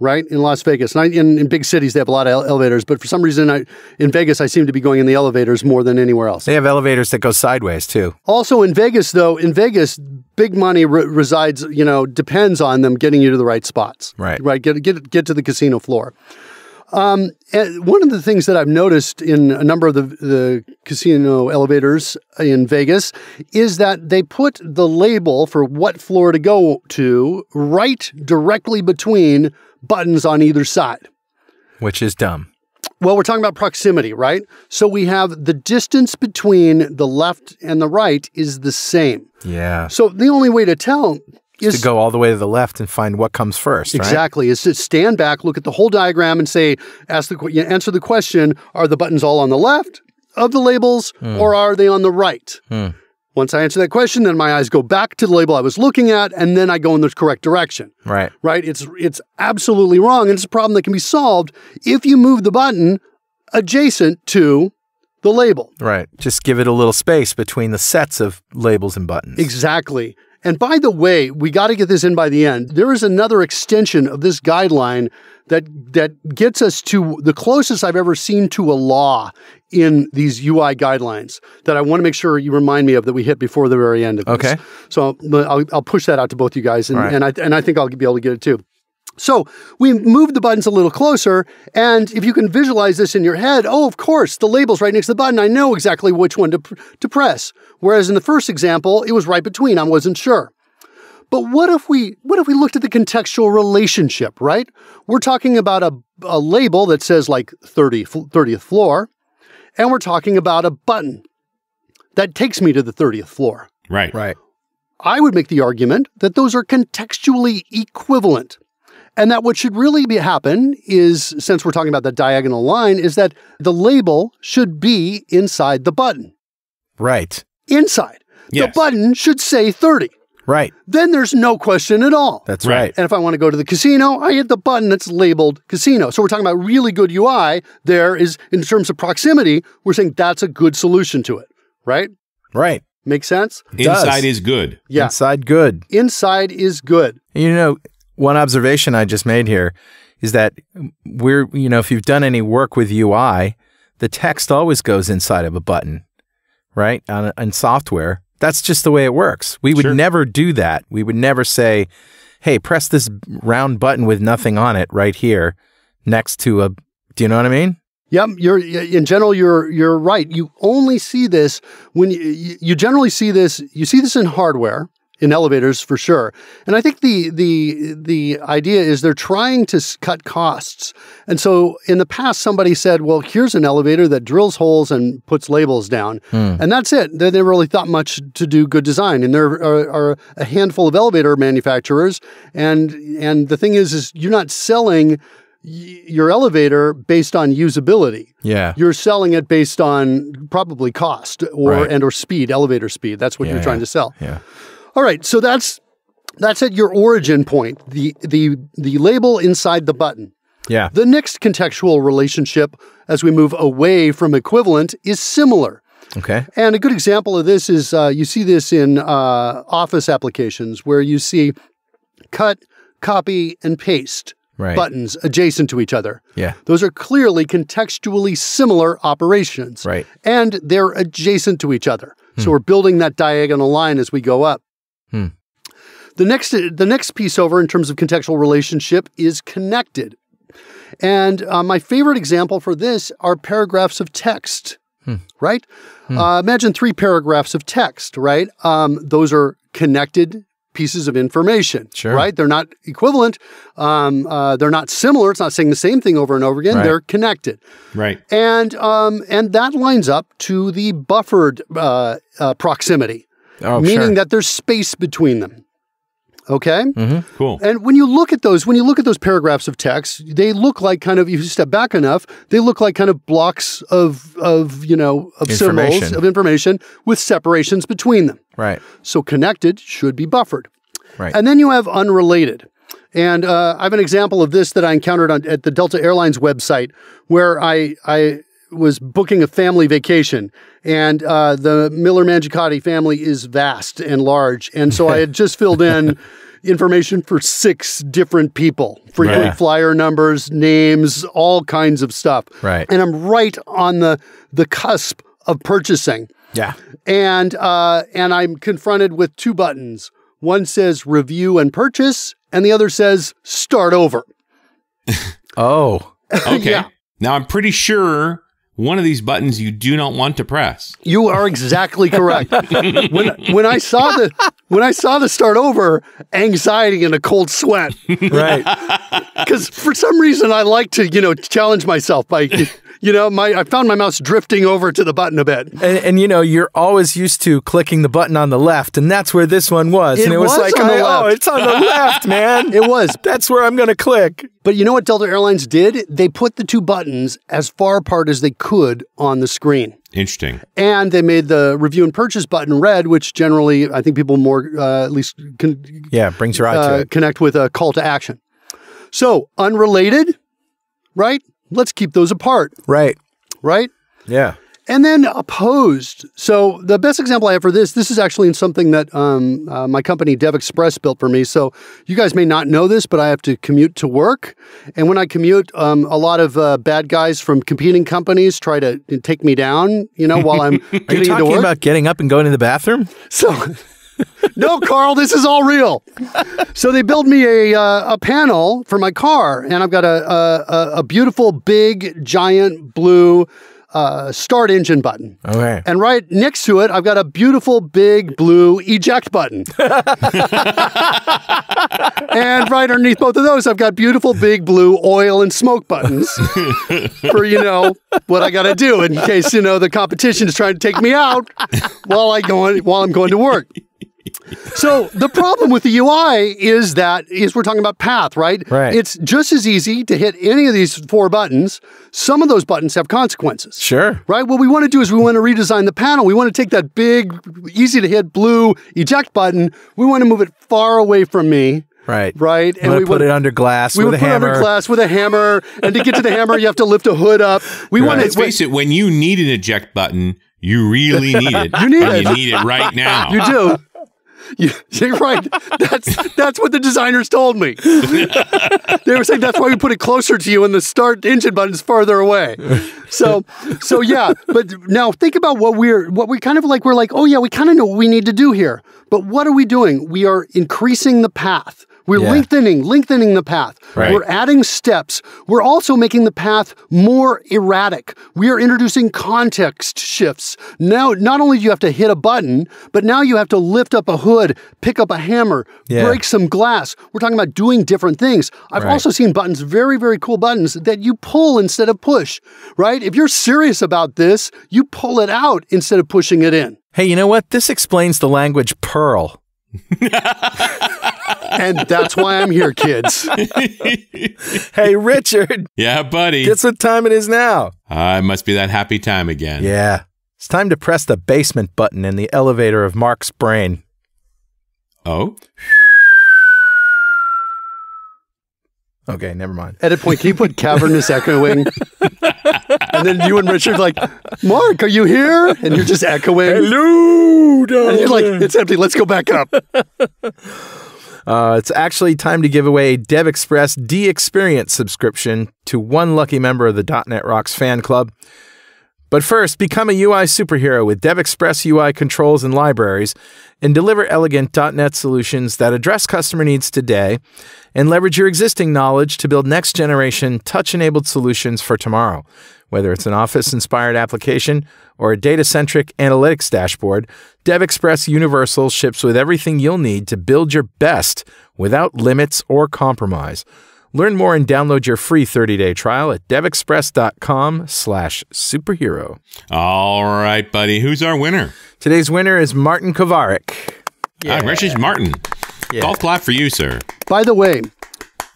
Speaker 3: right? In Las Vegas. And I, in, in big cities, they have a lot of ele- elevators. But for some reason, I, in Vegas, I seem to be going in the elevators more than anywhere else.
Speaker 1: They have elevators that go sideways too.
Speaker 3: Also in Vegas, though, in Vegas, big money re- resides, you know, depends on them getting you to the right spots.
Speaker 1: Right.
Speaker 3: Right. Get, get, get to the casino floor. Um, and one of the things that I've noticed in a number of the, the casino elevators in Vegas is that they put the label for what floor to go to right directly between buttons on either side.
Speaker 1: Which is dumb.
Speaker 3: Well, we're talking about proximity, right? So we have the distance between the left and the right is the same.
Speaker 1: Yeah.
Speaker 3: So the only way to tell is
Speaker 1: To go all the way to the left and find what comes first, right?
Speaker 3: exactly is to stand back, look at the whole diagram, and say, ask the you answer the question: Are the buttons all on the left of the labels, or are they on the right?
Speaker 1: Hmm.
Speaker 3: Once I answer that question, then my eyes go back to the label I was looking at, and then I go in the correct direction.
Speaker 1: Right.
Speaker 3: Right? It's it's absolutely wrong, and it's a problem that can be solved if you move the button adjacent to the label.
Speaker 1: Right. Just give it a little space between the sets of labels and buttons.
Speaker 3: Exactly. And by the way, we got to get this in by the end. There is another extension of this guideline that that gets us to the closest I've ever seen to a law in these UI guidelines that I want to make sure you remind me of that we hit before the very end of this.
Speaker 1: Okay.
Speaker 3: So I'll, I'll push that out to both you guys, and,
Speaker 1: right.
Speaker 3: and I and I think I'll be able to get it too. So we moved the buttons a little closer, and if you can visualize this in your head, oh, of course, the label's right next to the button. I know exactly which one to, pr- to press. Whereas in the first example, it was right between. I wasn't sure. But what if we what if we looked at the contextual relationship, right? We're talking about a, a label that says like 30, 30th floor, and we're talking about a button that takes me to the 30th floor.
Speaker 2: Right.
Speaker 1: Right.
Speaker 3: I would make the argument that those are contextually equivalent. And that what should really be happen is, since we're talking about the diagonal line, is that the label should be inside the button.
Speaker 1: Right.
Speaker 3: Inside.
Speaker 2: Yes.
Speaker 3: The button should say 30.
Speaker 1: Right.
Speaker 3: Then there's no question at all.
Speaker 1: That's
Speaker 2: Right.
Speaker 1: right.
Speaker 3: and if I want to go to the casino, I hit the button that's labeled casino. So we're talking about really good UI. There is, in terms of proximity, we're saying that's a good solution to it, right?
Speaker 1: Right.
Speaker 3: Make sense?
Speaker 1: does.
Speaker 2: Inside is good.
Speaker 3: Yeah.
Speaker 1: Inside good.
Speaker 3: Inside is good.
Speaker 1: You know, one observation I just made here is that we're, you know, if you've done any work with UI, the text always goes inside of a button, right? On, on software. That's just the way it works. We would
Speaker 2: Sure.
Speaker 1: never do that. We would never say, hey, press this round button with nothing on it right here next to a, do you know what I mean?
Speaker 3: Yep, you're in general you're you're right. You only see this when you, you you generally see this you see this in hardware in elevators for sure. And I think the the the idea is they're trying to cut costs. And so in the past somebody said, "Well, here's an elevator that drills holes and puts labels down." Hmm. And that's it. They never really thought much to do good design. And there are, are a handful of elevator manufacturers and and the thing is is you're not selling your elevator based on usability.
Speaker 1: Yeah.
Speaker 3: You're selling it based on probably cost or
Speaker 1: Right.
Speaker 3: and or speed, elevator speed. That's what
Speaker 1: Yeah,
Speaker 3: you're trying
Speaker 1: yeah.
Speaker 3: to sell.
Speaker 1: Yeah.
Speaker 3: All right, so that's that's at your origin point. The the the label inside the button.
Speaker 1: Yeah.
Speaker 3: The next contextual relationship as we move away from equivalent is similar.
Speaker 1: Okay.
Speaker 3: And a good example of this is uh, you see this in uh, office applications where you see cut, copy, and paste
Speaker 1: Right.
Speaker 3: buttons adjacent to each other.
Speaker 1: Yeah.
Speaker 3: Those are clearly contextually similar operations.
Speaker 1: Right.
Speaker 3: And they're adjacent to each other. So we're building that diagonal line as we go up.
Speaker 1: Hmm.
Speaker 3: The next the next piece over in terms of contextual relationship is connected. And uh, my favorite example for this are paragraphs of text, right? Uh, imagine three paragraphs of text, right? Um, those are connected pieces of information,
Speaker 1: Sure.
Speaker 3: right? They're not equivalent. Um, uh, they're not similar. It's not saying the same thing over and over again.
Speaker 1: Right.
Speaker 3: They're connected,
Speaker 2: Right.
Speaker 3: and um, and that lines up to the buffered uh, uh, proximity,
Speaker 1: Oh,
Speaker 3: meaning
Speaker 1: sure.
Speaker 3: that there's space between them. Okay.
Speaker 2: Cool.
Speaker 3: And when you look at those, when you look at those paragraphs of text, they look like kind of, if you step back enough, they look like kind of blocks of, of you know, of symbols,
Speaker 1: Information.
Speaker 3: of information with separations between them.
Speaker 1: Right.
Speaker 3: So connected should be buffered.
Speaker 1: Right.
Speaker 3: And then you have unrelated. And uh, I have an example of this that I encountered on, at the Delta Airlines website where I, I was booking a family vacation. And uh, the Miller Mangicotti family is vast and large. And so I had just filled in information for six different people frequent
Speaker 1: Right.
Speaker 3: flyer numbers, names, all kinds of stuff.
Speaker 1: Right.
Speaker 3: And I'm right on the, the cusp of purchasing
Speaker 1: Yeah.
Speaker 3: and uh, and I'm confronted with two buttons. One says review and purchase, and the other says start over.
Speaker 1: Oh.
Speaker 2: Okay.
Speaker 3: Yeah.
Speaker 2: Now I'm pretty sure one of these buttons you do not want to press.
Speaker 3: You are exactly correct. when when I saw the when I saw the start over, anxiety and a cold sweat
Speaker 1: Right.
Speaker 3: because for some reason I like to you know challenge myself by you know my I found my mouse drifting over to the button a bit.
Speaker 1: And, and you know, you're always used to clicking the button on the left, and that's where this one was.
Speaker 3: It
Speaker 1: and it was,
Speaker 3: was
Speaker 1: like,
Speaker 3: on the
Speaker 1: I- oh, it's on the left, man.
Speaker 3: It was,
Speaker 1: That's where I'm going to click.
Speaker 3: But you know what Delta Airlines did? They put the two buttons as far apart as they could on the screen.
Speaker 2: Interesting.
Speaker 3: And they made the review and purchase button red, which generally I think people more uh, at least can
Speaker 1: Yeah, brings your eye to
Speaker 3: uh,
Speaker 1: it.
Speaker 3: connect with a call to action. So unrelated, right? Let's keep those apart,
Speaker 1: Right.
Speaker 3: right?
Speaker 1: Yeah.
Speaker 3: and then opposed. So the best example I have for this, this is actually in something that um, uh, my company Dev Express built for me. So you guys may not know this, but I have to commute to work, and when I commute, um, a lot of uh, bad guys from competing companies try to take me down. You know, while I'm
Speaker 1: Are you talking about getting up and going to the bathroom?
Speaker 3: So, no, Carl, this is all real. So they build me a uh, a panel for my car, and I've got a a, a- a beautiful, big, giant blue uh, start engine button.
Speaker 1: Okay.
Speaker 3: And right next to it, I've got a beautiful, big, blue eject button. and right underneath both of those, I've got beautiful, big, blue oil and smoke buttons for, you know, what I got to do in case, you know, the competition is trying to take me out while, I go while I'm going to work. So the problem with the UI is that is we're talking about path, right?
Speaker 1: Right.
Speaker 3: It's just as easy to hit any of these four buttons. Some of those buttons have consequences.
Speaker 1: Sure.
Speaker 3: Right? What we want to do is we want to redesign the panel. We want to take that big, easy to hit blue eject button. We want to move it far away from me.
Speaker 1: Right.
Speaker 3: Right.
Speaker 1: And we put it under glass
Speaker 3: we
Speaker 1: with
Speaker 3: would
Speaker 1: a
Speaker 3: put it
Speaker 1: hammer.
Speaker 3: under glass with a hammer. And to get to the hammer, you have to lift a hood up. We want
Speaker 2: Let's
Speaker 3: to
Speaker 2: face it, when you need an eject button, you really need it.
Speaker 3: You need
Speaker 2: and
Speaker 3: it.
Speaker 2: You need it right now.
Speaker 3: You do. You, you're right. That's that's what the designers told me. they were saying that's why we put it closer to you, and the start engine button is farther away. So, so yeah. But now think about what we're what we kind of like. We're like, oh yeah, we kind of know what we need to do here. But what are we doing? We are increasing the path. We're
Speaker 1: Yeah.
Speaker 3: lengthening, lengthening the path.
Speaker 2: Right.
Speaker 3: We're adding steps. We're also making the path more erratic. We are introducing context shifts. Now, not only do you have to hit a button, but now you have to lift up a hood, pick up a hammer,
Speaker 1: Yeah.
Speaker 3: break some glass. We're talking about doing different things. I've
Speaker 1: Right.
Speaker 3: also seen buttons, very, very cool buttons that you pull instead of push, right? If you're serious about this, you pull it out instead of pushing it in.
Speaker 1: Hey, you know what? This explains the language Perl.
Speaker 3: And that's why I'm here, kids.
Speaker 1: Hey, Richard,
Speaker 2: yeah, buddy.
Speaker 1: guess what time it is now?
Speaker 2: Uh, it must be that happy time again.
Speaker 1: Yeah. It's time to press the basement button in the elevator of Mark's brain.
Speaker 2: Oh,
Speaker 1: Okay, never mind.
Speaker 3: Edit point, can you put cavernous echoing? and then you and Richard like, Mark, are you here? And you're just echoing.
Speaker 1: Hello,
Speaker 3: And you're like, it's empty. Let's go back up.
Speaker 1: Uh, it's actually time to give away a DevExpress DXperience subscription to one lucky member of the .NET Rocks fan club. But first, become a UI superhero with DevExpress UI controls and libraries and deliver elegant .NET solutions that address customer needs today and leverage your existing knowledge to build next-generation touch-enabled solutions for tomorrow. Whether it's an Office-inspired application or a data-centric analytics dashboard, DevExpress Universal ships with everything you'll need to build your best without limits or compromise. Learn more and download your free 30-day trial at devexpress.com slash superhero.
Speaker 2: all right, buddy. Who's our winner?
Speaker 1: Today's winner is Martin Kovarik.
Speaker 2: Ah, yeah. Richard Martin. Golf clap for you, sir.
Speaker 3: By the way,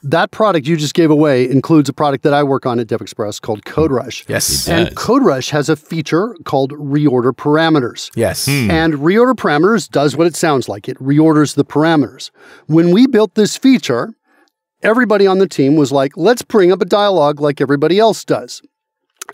Speaker 3: that product you just gave away includes a product that I work on at DevExpress called CodeRush. Mm.
Speaker 1: Yes.
Speaker 2: It
Speaker 3: And
Speaker 2: does.
Speaker 3: CodeRush has a feature called reorder parameters.
Speaker 1: Yes. Hmm.
Speaker 3: And reorder parameters does what it sounds like. It reorders the parameters. When we built this feature, everybody on the team was like, let's bring up a dialogue like everybody else does.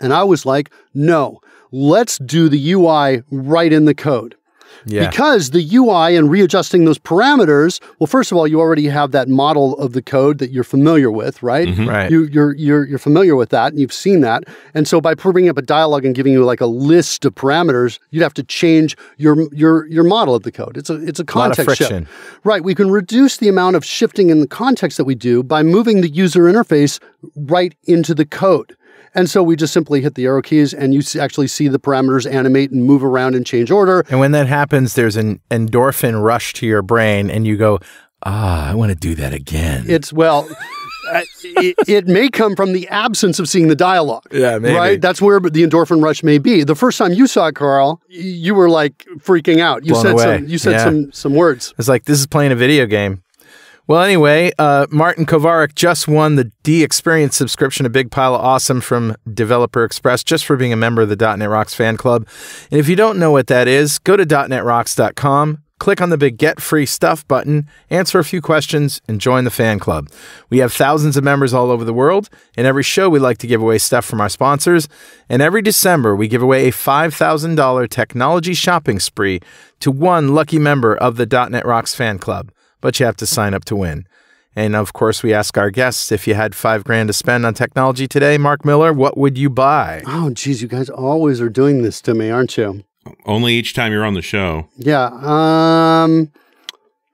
Speaker 3: And I was like, no, let's do the UI right in the code.
Speaker 1: Yeah.
Speaker 3: Because the UI and readjusting those parameters, well, first of all, you already have that model of the code that you're familiar with, right? Mm-hmm.
Speaker 1: Right.
Speaker 3: You, you're you're you're familiar with that, and you've seen that. And so, by bringing up a dialogue and giving you like a list of parameters, you'd have to change your your your model of the code. It's a it's a
Speaker 1: lot of
Speaker 3: context shift.
Speaker 1: friction.
Speaker 3: Right. We can reduce the amount of shifting in the context that we do by moving the user interface right into the code. And so we just simply hit the arrow keys and you actually see the parameters animate and move around and change order.
Speaker 1: And when that happens, there's an endorphin rush to your brain, and you go, ah, I want to do that again.
Speaker 3: It's, well, uh, it, it may come from the absence of seeing the dialogue.
Speaker 1: Yeah, maybe.
Speaker 3: Right? That's where the endorphin rush may be. The first time you saw it, Carl, you were like freaking out. You
Speaker 1: Blown
Speaker 3: said
Speaker 1: away.
Speaker 3: some you said
Speaker 1: Yeah.
Speaker 3: some some words.
Speaker 1: It's like this is playing a video game. Well, anyway, uh, Martin Kovarik just won the DXperience subscription, a big pile of awesome from Developer Express, just for being a member of the .NET Rocks fan club. And if you don't know what that is, go to .NETRocks.com, Click on the big Get Free Stuff button, answer a few questions, and join the fan club. We have thousands of members all over the world. In every show, we like to give away stuff from our sponsors. And every December, we give away a $5,000 technology shopping spree to one lucky member of the .NET Rocks fan club. But you have to sign up to win. And of course, we ask our guests if you had five grand to spend on technology today, Mark Miller, what would you buy?
Speaker 3: Oh, geez, you guys always are doing this to me, aren't you?
Speaker 2: Only each time you're on the show.
Speaker 3: Yeah. Um,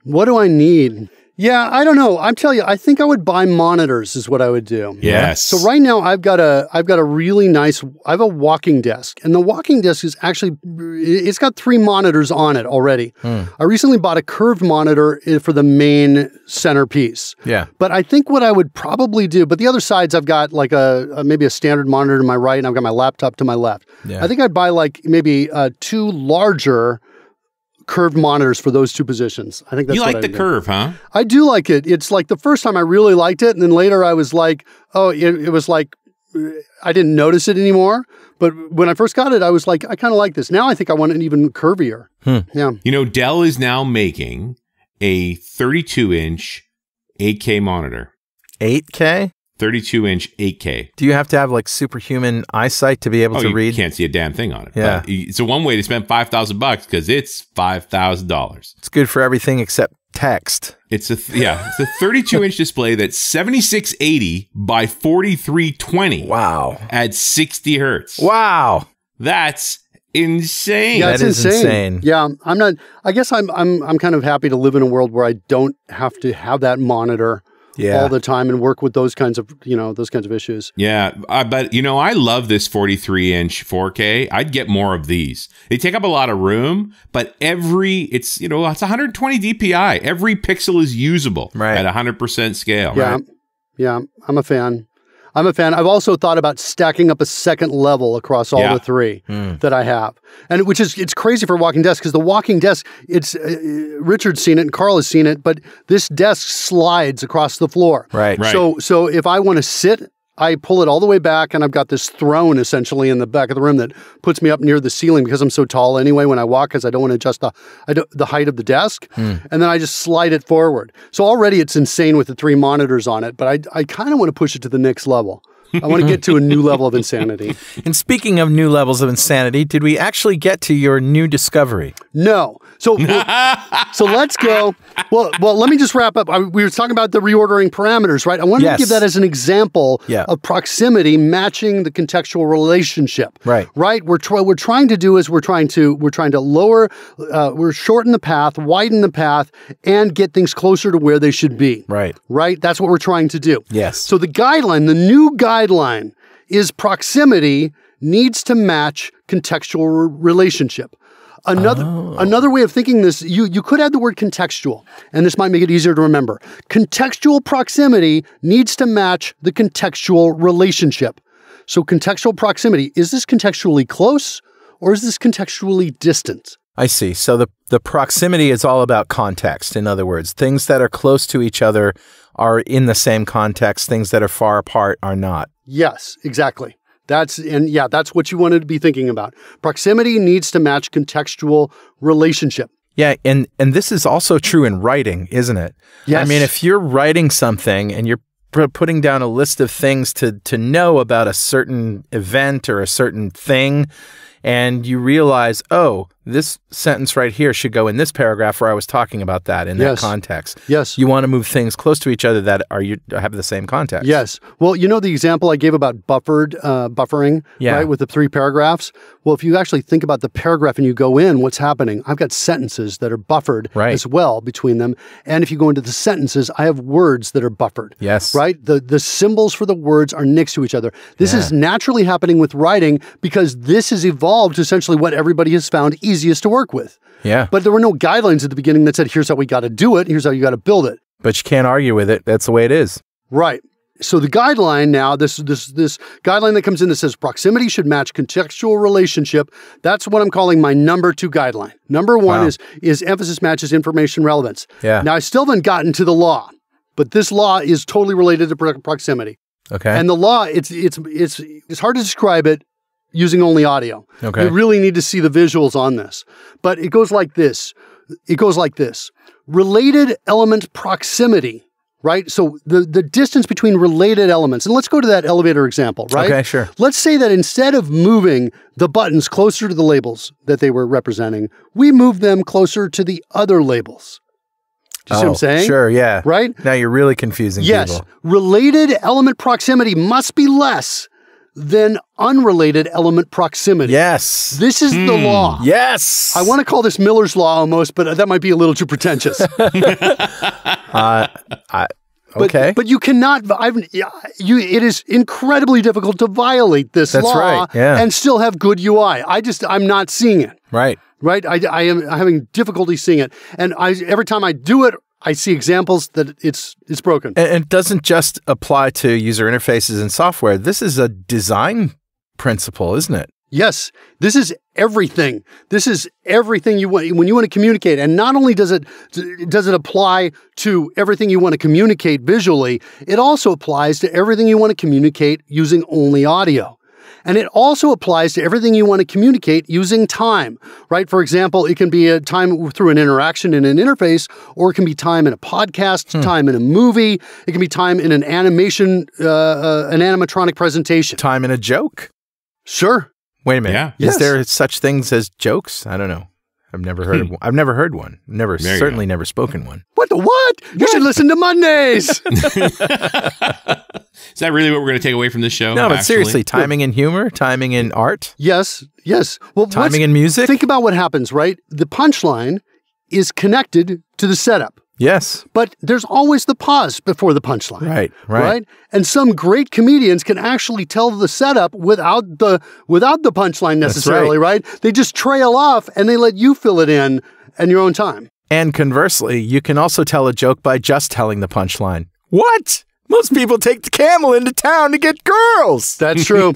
Speaker 3: what do I need? Yeah, I don't know. I'm telling you, I think I would buy monitors. Is what I would do.
Speaker 2: Yes.
Speaker 3: So right now, I've got a I've got a really nice I have a walking desk, and the walking desk is actually it's got three monitors on it already. I recently bought a curved monitor for the main centerpiece.
Speaker 1: Yeah.
Speaker 3: But I think what I would probably do, but the other sides I've got like a, a maybe a standard monitor to my right, and I've got my laptop to my left.
Speaker 1: Yeah.
Speaker 3: I think I'd buy like maybe uh, two larger curved monitors for those two positions. I think that's
Speaker 2: you like the
Speaker 3: I'd do.
Speaker 2: curve, huh?
Speaker 3: I do like it. It's like the first time I really liked it, and then later I was like, oh, it, it was like I didn't notice it anymore. But when I first got it, I was like, I kind of like this. Now I think I want it even curvier. Hmm. Yeah.
Speaker 2: You know, Dell is now making a 32 inch 8K monitor.
Speaker 1: 8K?
Speaker 2: 32 inch 8K.
Speaker 1: Do you have to have like superhuman eyesight to be able
Speaker 2: Oh,
Speaker 1: to
Speaker 2: you
Speaker 1: read?
Speaker 2: can't see a damn thing on it.
Speaker 1: Yeah.
Speaker 2: But it's a one way to spend 5000 bucks because it's $5,000.
Speaker 1: It's good for everything except text.
Speaker 2: It's a, th- yeah, it's a 32 inch display that's 7680 by 4320
Speaker 1: Wow.
Speaker 2: at 60 hertz.
Speaker 1: Wow.
Speaker 2: That's insane.
Speaker 3: Yeah,
Speaker 1: That
Speaker 3: it's
Speaker 1: is
Speaker 3: insane.
Speaker 1: insane.
Speaker 3: Yeah, I'm not. I guess I'm. I'm. I'm kind of happy to live in a world where I don't have to have that monitor
Speaker 1: Yeah.
Speaker 3: all the time and work with those kinds of you know those kinds of issues.
Speaker 2: Yeah, uh, but you know, I love this 43 inch 4K. I'd get more of these. They take up a lot of room, but every it's you know it's 120 DPI. Every pixel is usable
Speaker 1: Right.
Speaker 2: at 100% scale.
Speaker 3: Yeah, yeah, I'm a fan. I'm a fan. I've also thought about stacking up a second level across all
Speaker 2: Yeah.
Speaker 3: the three
Speaker 1: Hmm.
Speaker 3: that I have, and which is it's crazy for walking desk because the walking desk it's uh, Richard's seen it and Carl has seen it, but this desk slides across the floor.
Speaker 1: Right.
Speaker 2: Right.
Speaker 3: So so if I want to sit, I pull it all the way back, and I've got this throne essentially in the back of the room that puts me up near the ceiling because I'm so tall anyway when I walk because I don't want to adjust the I don't, the height of the desk, hmm. and then I just slide it forward. So already it's insane with the three monitors on it, but I I kind of want to push it to the next level. I want to get to a new level of insanity.
Speaker 1: And speaking of new levels of insanity, did we actually get to your new discovery?
Speaker 3: No. So so let's go. Well, well, let me just wrap up. I, we were talking about the reordering parameters, right? I wanted
Speaker 1: Yes.
Speaker 3: to give that as an example
Speaker 1: Yeah.
Speaker 3: of proximity matching the contextual relationship.
Speaker 1: Right.
Speaker 3: Right. We're try- we're trying to do is we're trying to we're trying to lower, uh, we're shorten the path, widen the path, and get things closer to where they should be.
Speaker 1: Right.
Speaker 3: Right. That's what we're trying to do.
Speaker 1: Yes.
Speaker 3: So the guideline, the new guideline, is proximity needs to match contextual re- relationship. Another oh. another way of thinking this, you you could add the word contextual, and this might make it easier to remember. Contextual proximity needs to match the contextual relationship. So contextual proximity, is this contextually close or is this contextually distant?
Speaker 1: I see. So the, the proximity is all about context. In other words, things that are close to each other are in the same context, things that are far apart are not.
Speaker 3: Yes, exactly. That's and yeah, that's what you wanted to be thinking about. Proximity needs to match contextual relationship.
Speaker 1: Yeah, and and this is also true in writing, isn't it? Yeah.
Speaker 3: I
Speaker 1: mean, if you're writing something and you're putting down a list of things to to know about a certain event or a certain thing, and you realize, oh, this sentence right here should go in this paragraph where I was talking about that in
Speaker 3: Yes.
Speaker 1: that context.
Speaker 3: Yes.
Speaker 1: You want to move things close to each other that are you have the same context.
Speaker 3: Yes. Well, you know the example I gave about buffered uh, buffering,
Speaker 1: Yeah.
Speaker 3: right, with the three paragraphs. Well, if you actually think about the paragraph and you go in, what's happening? I've got sentences that are buffered
Speaker 1: Right.
Speaker 3: as well between them, and if you go into the sentences, I have words that are buffered.
Speaker 1: Yes.
Speaker 3: Right. The the symbols for the words are next to each other. This is naturally happening with writing because this has evolved to essentially what everybody has found easiest to work with.
Speaker 1: Yeah.
Speaker 3: But there were no guidelines at the beginning that said, "Here's how we got to do it. Here's how you got to build it."
Speaker 1: But you can't argue with it. That's the way it is.
Speaker 3: Right. So the guideline now, this this this guideline that comes in that says proximity should match contextual relationship. That's what I'm calling my number two guideline. Number one
Speaker 1: Wow.
Speaker 3: is is emphasis matches information relevance.
Speaker 1: Yeah.
Speaker 3: Now I still haven't gotten to the law, but this law is totally related to pro- proximity.
Speaker 1: Okay.
Speaker 3: And the law, it's it's it's it's hard to describe it using only audio.
Speaker 1: Okay.
Speaker 3: You really need to see the visuals on this. But it goes like this. it goes like this related element proximity, right? So the, the distance between related elements. And let's go to that elevator example, right?
Speaker 1: Okay, sure.
Speaker 3: Let's say that instead of moving the buttons closer to the labels that they were representing, we move them closer to the other labels. Do you see what I'm oh, saying?
Speaker 1: Oh, Sure, yeah.
Speaker 3: Right?
Speaker 1: Now you're really confusing
Speaker 3: Yes.
Speaker 1: people.
Speaker 3: Related element proximity must be less than unrelated element proximity.
Speaker 1: Yes.
Speaker 3: This is the law.
Speaker 1: Yes.
Speaker 3: I want to call this Miller's Law almost, but that might be a little too pretentious.
Speaker 1: Uh, I,
Speaker 3: But,
Speaker 1: okay.
Speaker 3: But you cannot. I've, you. It is incredibly difficult to violate this
Speaker 1: That's
Speaker 3: law
Speaker 1: right, yeah.
Speaker 3: and still have good UI. I just. I'm not seeing it.
Speaker 1: right.
Speaker 3: Right. I, I am having difficulty seeing it, and I every time I do it, I see examples that it's it's broken.
Speaker 1: And it doesn't just apply to user interfaces and software. This is a design principle, isn't it?
Speaker 3: Yes, this is everything. This is everything you want when you want to communicate. And not only does it does it apply to everything you want to communicate visually, it also applies to everything you want to communicate using only audio. And it also applies to everything you want to communicate using time, right? For example, it can be a time through an interaction in an interface, or it can be time in a podcast, time in a movie. It can be time in an animation, uh, uh, an animatronic presentation.
Speaker 1: Time in a joke.
Speaker 3: Sure.
Speaker 1: Wait a minute.
Speaker 2: Yeah.
Speaker 1: Is
Speaker 3: Yes.
Speaker 1: there such things as jokes? I don't know. I've never heard hmm. of one. I've never heard one. Never
Speaker 2: There you
Speaker 1: certainly never spoken one.
Speaker 3: What the what? You should listen to Mondays.
Speaker 2: Is that really what we're going to take away from this show?
Speaker 1: No, but
Speaker 2: actually?
Speaker 1: seriously, timing and humor, timing and art,
Speaker 3: yes, yes. Well,
Speaker 1: timing and music.
Speaker 3: think about what happens, right? The punchline is connected to the setup,
Speaker 1: yes.
Speaker 3: but there's always the pause before the punchline.
Speaker 1: Right, right.
Speaker 3: And some great comedians can actually tell the setup without the without the punchline necessarily, right. They just trail off and they let you fill it in in your own time.
Speaker 1: And conversely, you can also tell a joke by just telling the punchline. What? Most people take the camel into town to get girls.
Speaker 3: That's true.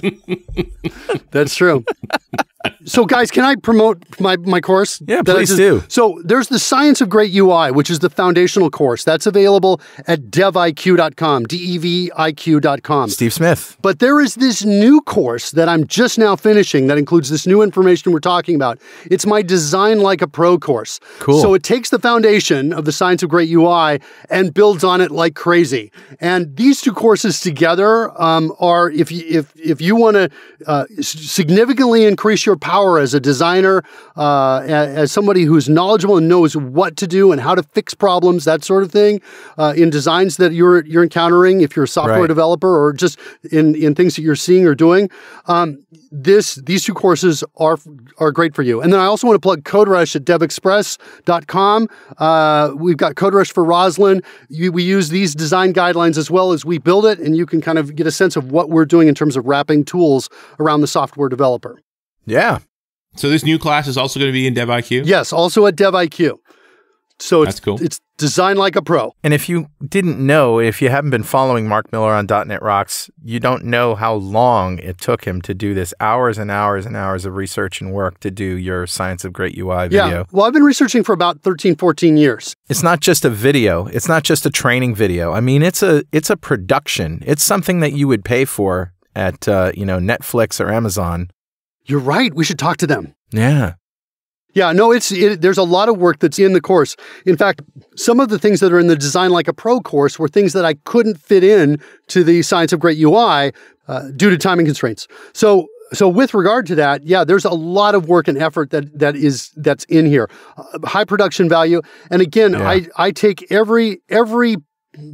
Speaker 3: That's true. So, guys, can I promote my, my course?
Speaker 1: Yeah, please do.
Speaker 3: So, there's the Science of Great UI, which is the foundational course. That's available at deviq.com, D E V I Q.com.
Speaker 1: Steve Smith.
Speaker 3: But there is this new course that I'm just now finishing that includes this new information we're talking about. It's my Design Like a Pro course.
Speaker 1: Cool.
Speaker 3: So it takes the foundation of the science of great UI and builds on it like crazy. And these two courses together um, are, if you, if if you want to uh, significantly increase your power as a designer, uh, as somebody who's knowledgeable and knows what to do and how to fix problems, that sort of thing, uh, in designs that you're you're encountering, if you're a software
Speaker 1: Right.
Speaker 3: developer or just in in things that you're seeing or doing. Um, this these two courses are are great for you. And then I also want to plug CodeRush at devexpress.com. Uh, we've got CodeRush for Roslyn. You, we use these design guidelines as well as we build it, and you can kind of get a sense of what we're doing in terms of wrapping tools around the software developer.
Speaker 1: Yeah.
Speaker 2: So this new class is also going to be in DevIQ.
Speaker 3: Yes, also at DevIQ. So it's
Speaker 2: That's cool.
Speaker 3: it's designed like a pro.
Speaker 1: And if you didn't know, if you haven't been following Mark Miller on .NET Rocks, you don't know how long it took him to do this. Hours and hours and hours of research and work to do your Science of Great UI video.
Speaker 3: Yeah. Well, I've been researching for about 13, 14 years.
Speaker 1: It's not just a video. It's not just a training video. I mean, it's a it's a production. It's something that you would pay for at uh, you know Netflix or Amazon.
Speaker 3: You're right. We should talk to them.
Speaker 1: Yeah.
Speaker 3: Yeah, no, it's it, there's a lot of work that's in the course. In fact, some of the things that are in the Design Like a Pro course were things that I couldn't fit in to the Science of Great UI uh, due to timing constraints. So, so with regard to that, yeah, there's a lot of work and effort that that is that's in here. Uh, high production value, and again,
Speaker 1: Yeah.
Speaker 3: I I take every every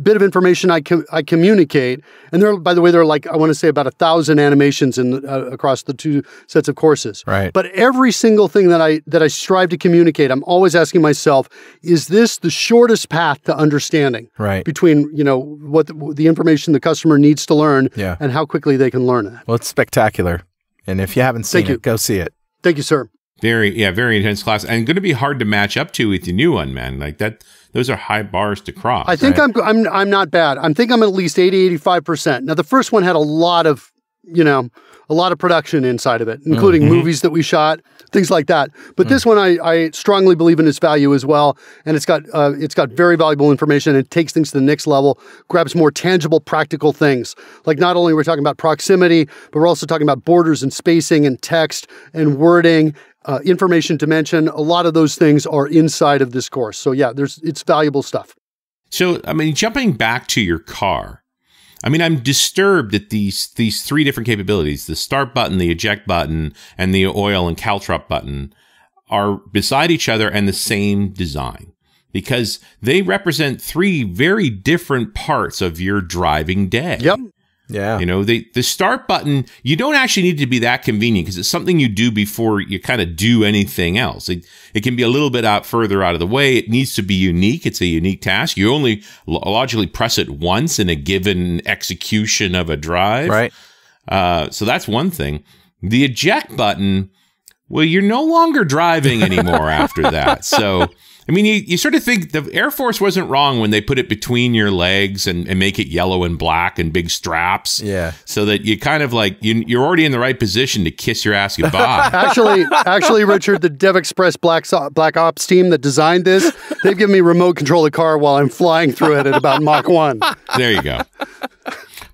Speaker 3: bit of information I com- I communicate, and there, by the way, there are like I want to say about a thousand animations in uh, across the two sets of courses.
Speaker 1: Right.
Speaker 3: But every single thing that I that I strive to communicate, I'm always asking myself, is this the shortest path to understanding
Speaker 1: Right.
Speaker 3: between you know what the, the information the customer needs to learn
Speaker 1: Yeah.
Speaker 3: and how quickly they can learn it?
Speaker 1: Well, it's spectacular. And if you haven't seen
Speaker 3: Thank you.
Speaker 1: it, go see it.
Speaker 3: Thank you, sir.
Speaker 2: Very, yeah, very intense class, and going to be hard to match up to with the new one, man. Like that, those are high bars to cross.
Speaker 3: I think
Speaker 1: Right.
Speaker 3: I'm I'm I'm not bad. I think I'm at least 80 85%. Now the first one had a lot of, you know, a lot of production inside of it, including
Speaker 1: Mm-hmm.
Speaker 3: movies that we shot, things like that. But
Speaker 1: Mm.
Speaker 3: this one I, I strongly believe in its value as well, and it's got uh, it's got very valuable information. It takes things to the next level, grabs more tangible, practical things. Like not only we're talking about proximity, but we're also talking about borders and spacing and text and wording. Uh, information dimension. A lot of those things are inside of this course. So yeah, there's it's valuable stuff.
Speaker 2: So, I mean, jumping back to your car, I mean, I'm disturbed at these these three different capabilities: the start button, the eject button, and the oil and caltrop button are beside each other and the same design because they represent three very different parts of your driving day.
Speaker 3: Yep.
Speaker 1: Yeah.
Speaker 2: You know, the the start button, you don't actually need to be that convenient because it's something you do before you kind of do anything else. It, it can be a little bit out further out of the way. It needs to be unique. It's a unique task. You only logically press it once in a given execution of a drive.
Speaker 1: Right.
Speaker 2: Uh, so that's one thing. The eject button, well, you're no longer driving anymore after that. So I mean, you, you sort of think the Air Force wasn't wrong when they put it between your legs and, and make it yellow and black and big straps.
Speaker 1: Yeah.
Speaker 2: So that you kind of like, you, you're already in the right position to kiss your ass goodbye.
Speaker 3: actually, actually, Richard, the DevExpress Black, Black Ops team that designed this, they've given me remote control of the car while I'm flying through it at about Mach 1.
Speaker 2: there you go.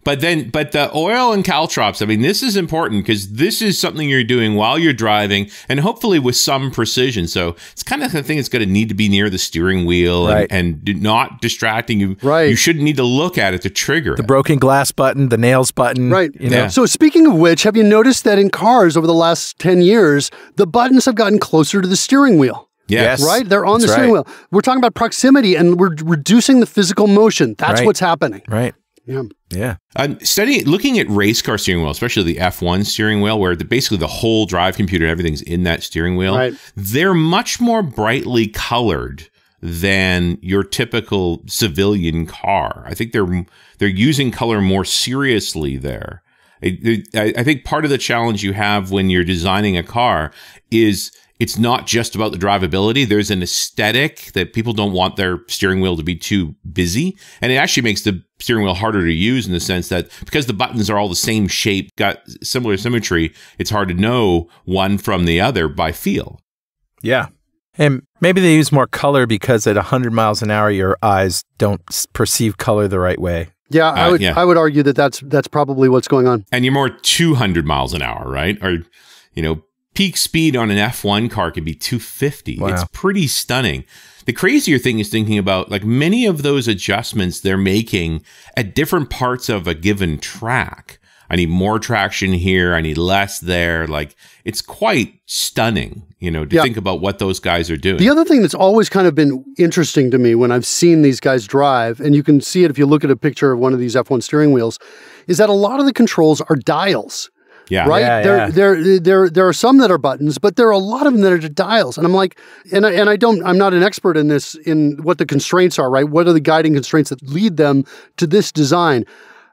Speaker 2: But then, but the oil and caltrops, I mean, this is important because this is something you're doing while you're driving and hopefully with some precision. So it's kind of the thing that's going to need to be near the steering wheel
Speaker 1: Right.
Speaker 2: and, and not distracting you.
Speaker 3: Right.
Speaker 2: You shouldn't need to look at it to trigger
Speaker 1: The
Speaker 2: it.
Speaker 1: broken glass button, the nails button.
Speaker 3: Right.
Speaker 1: You know?
Speaker 2: Yeah.
Speaker 3: So, speaking of which, have you noticed that in cars over the last 10 years, the buttons have gotten closer to the steering wheel?
Speaker 2: Yes.
Speaker 1: Yes.
Speaker 3: Right? They're on the steering
Speaker 1: right.
Speaker 3: wheel. We're talking about proximity and we're reducing the physical motion. That's
Speaker 1: Right.
Speaker 3: what's happening.
Speaker 1: Right.
Speaker 3: Yeah.
Speaker 1: Yeah.
Speaker 2: I'm studying, looking at race car steering wheel, especially the F1 steering wheel, where the, basically the whole drive computer and everything's in that steering wheel.
Speaker 3: Right.
Speaker 2: They're much more brightly colored than your typical civilian car. I think they're they're using color more seriously there. I, I I think part of the challenge you have when you're designing a car is it's not just about the drivability. There's an aesthetic that people don't want their steering wheel to be too busy. And it actually makes the steering wheel harder to use in the sense that because the buttons are all the same shape, got similar symmetry, it's hard to know one from the other by feel.
Speaker 1: Yeah. And maybe they use more color because at 100 miles an hour, your eyes don't perceive color the right way.
Speaker 3: Yeah, I
Speaker 2: Uh,
Speaker 3: would
Speaker 2: yeah.
Speaker 3: I would argue that that's that's probably what's going on.
Speaker 2: And you're more 200 miles an hour, right? Or, you know, peak speed on an F1 car could be 250.
Speaker 1: Wow.
Speaker 2: It's pretty stunning. The crazier thing is thinking about like many of those adjustments they're making at different parts of a given track. I need more traction here. I need less there. Like it's quite stunning, you know, to
Speaker 3: Yeah.
Speaker 2: think about what those guys are doing.
Speaker 3: The other thing that's always kind of been interesting to me when I've seen these guys drive, and you can see it if you look at a picture of one of these F1 steering wheels, is that a lot of the controls are dials.
Speaker 2: Yeah.
Speaker 3: right?
Speaker 1: Yeah,
Speaker 3: there,
Speaker 1: yeah.
Speaker 3: there, there, there are some that are buttons, but there are a lot of them that are dials. And I'm like, and I, and I don't, I'm not an expert in this, in what the constraints are, right? What are the guiding constraints that lead them to this design?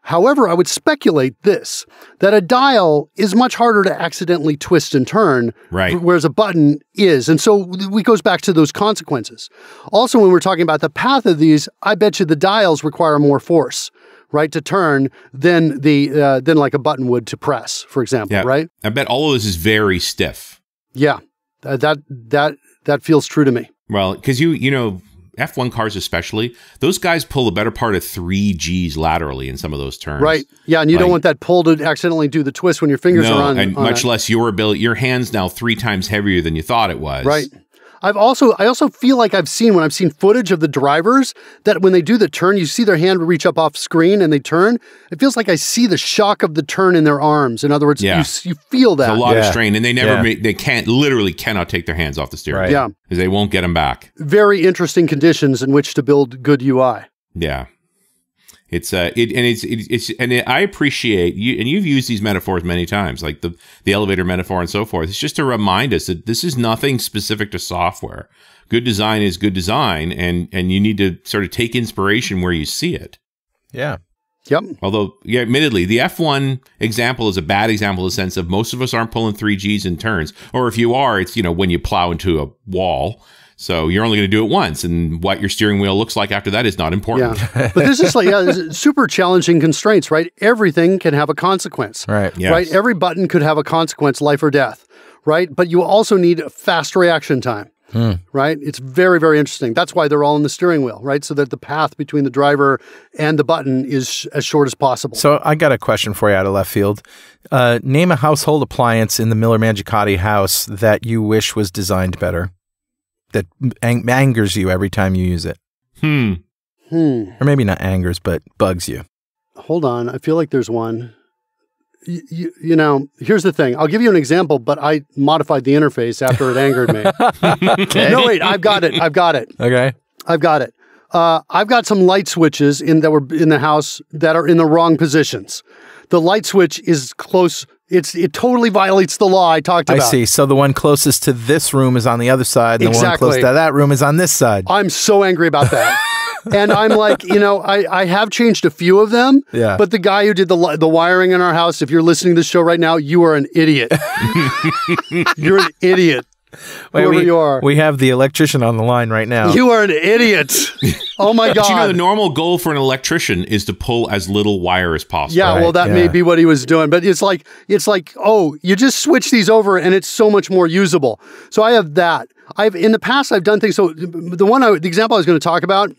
Speaker 3: However, I would speculate this that a dial is much harder to accidentally twist and turn,
Speaker 2: Right.
Speaker 3: whereas a button is. And so it goes back to those consequences. Also, when we're talking about the path of these, I bet you the dials require more force, right, to turn than the uh, than like a button would to press, for example,
Speaker 2: Yeah.
Speaker 3: right?
Speaker 2: I bet all of this is very stiff.
Speaker 3: Yeah, Uh, that that that feels true to me.
Speaker 2: Well, because you you know F1 cars especially, those guys pull the better part of three Gs laterally in some of those turns.
Speaker 3: Right. Yeah, and you don't want that pull to accidentally do the twist when your fingers
Speaker 2: No,
Speaker 3: are on.
Speaker 2: and
Speaker 3: on
Speaker 2: much
Speaker 3: it.
Speaker 2: less your ability. Your hands now three times heavier than you thought it was.
Speaker 3: Right. I've also I also feel like I've seen when I've seen footage of the drivers that when they do the turn, you see their hand reach up off screen and they turn. It feels like I see the shock of the turn in their arms. In other words,
Speaker 2: Yeah.
Speaker 3: you you feel that.
Speaker 2: It's a lot of strain, and they never
Speaker 1: Yeah.
Speaker 2: make, they can't literally cannot take their hands off the steering.
Speaker 1: Right.
Speaker 3: Yeah.
Speaker 2: because they won't get them back.
Speaker 3: Very interesting conditions in which to build good UI.
Speaker 2: Yeah. It's uh it and it's it, it's and it, I appreciate you and you've used these metaphors many times like the the elevator metaphor and so forth. It's just to remind us that this is nothing specific to software. Good design is good design and and you need to sort of take inspiration where you see it.
Speaker 1: Yeah.
Speaker 3: Yep.
Speaker 2: Although, yeah, admittedly, the F1 example is a bad example in the sense of most of us aren't pulling three Gs in turns. Or if you are, it's, you know, when you plow into a wall. So you're only going to do it once. And what your steering wheel looks like after that is not important.
Speaker 3: Yeah. but this is like yeah, this is super challenging constraints, right? Everything can have a consequence.
Speaker 1: Right.
Speaker 2: Yes.
Speaker 3: Right? Every button could have a consequence, life or death, right? But you also need a fast reaction time. right? It's very, very interesting. That's why they're all in the steering wheel, right? So that the path between the driver and the button is sh- as short as possible.
Speaker 1: So I got a question for you out of left field. Uh, name a household appliance in the Miller Mangicotti house that you wish was designed better, that ang- angers you every time you use it,
Speaker 2: Hmm.
Speaker 3: hmm.
Speaker 1: or maybe not angers, but bugs you.
Speaker 3: Hold on. I feel like there's one. You, you, you know, here's the thing. I'll give you an example, but I modified the interface after it angered me.
Speaker 1: Okay.
Speaker 3: no, wait, I've got it. I've got it.
Speaker 1: Okay.
Speaker 3: I've got it. Uh, I've got some light switches in that were in the house that are in the wrong positions. The light switch is close. It's it totally violates the law I talked about.
Speaker 1: I see. So the one closest to this room is on the other side, and the one
Speaker 3: Exactly.
Speaker 1: close to that room is on this side.
Speaker 3: I'm so angry about that. and I'm like, you know, I, I have changed a few of them.
Speaker 1: Yeah.
Speaker 3: But the guy who did the the wiring in our house, if you're listening to this show right now, you are an idiot. you're an idiot.
Speaker 1: Wait,
Speaker 3: Whoever
Speaker 1: we,
Speaker 3: you are.
Speaker 1: we have the electrician on the line right now.
Speaker 3: You are an idiot. Oh my
Speaker 2: But
Speaker 3: god.
Speaker 2: you know, the normal goal for an electrician is to pull as little wire as possible.
Speaker 3: Yeah, well,
Speaker 1: Right,
Speaker 3: that may be what he was doing, but it's like it's like oh, you just switch these over, and it's so much more usable. So I have that. I've in the past I've done things. So the one, I, the example I was going to talk about,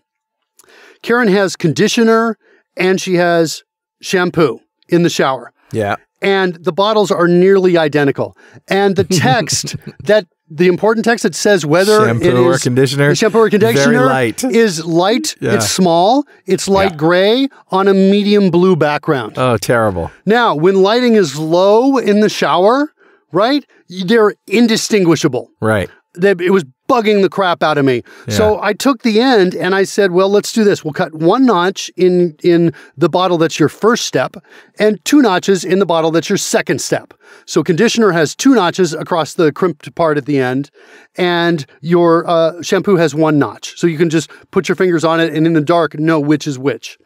Speaker 3: Karen has conditioner and she has shampoo in the shower,
Speaker 1: yeah.
Speaker 3: and the bottles are nearly identical, and the text that. The important text that says whether
Speaker 1: Shampoo
Speaker 3: it
Speaker 1: or
Speaker 3: is
Speaker 1: conditioner?
Speaker 3: the shampoo or conditioner
Speaker 1: Very light.
Speaker 3: is light.
Speaker 1: Yeah.
Speaker 3: It's small. It's light
Speaker 2: Yeah.
Speaker 3: gray on a medium blue background.
Speaker 1: Oh, terrible.
Speaker 3: Now, when lighting is low in the shower, right, they're indistinguishable.
Speaker 1: Right.
Speaker 3: It was bugging the crap out of me. So I took the end and I said, well, let's do this. We'll cut one notch in in the bottle that's your first step and two notches in the bottle that's your second step. So conditioner has two notches across the crimped part at the end and your uh, shampoo has one notch. So you can just put your fingers on it and in the dark know which is which.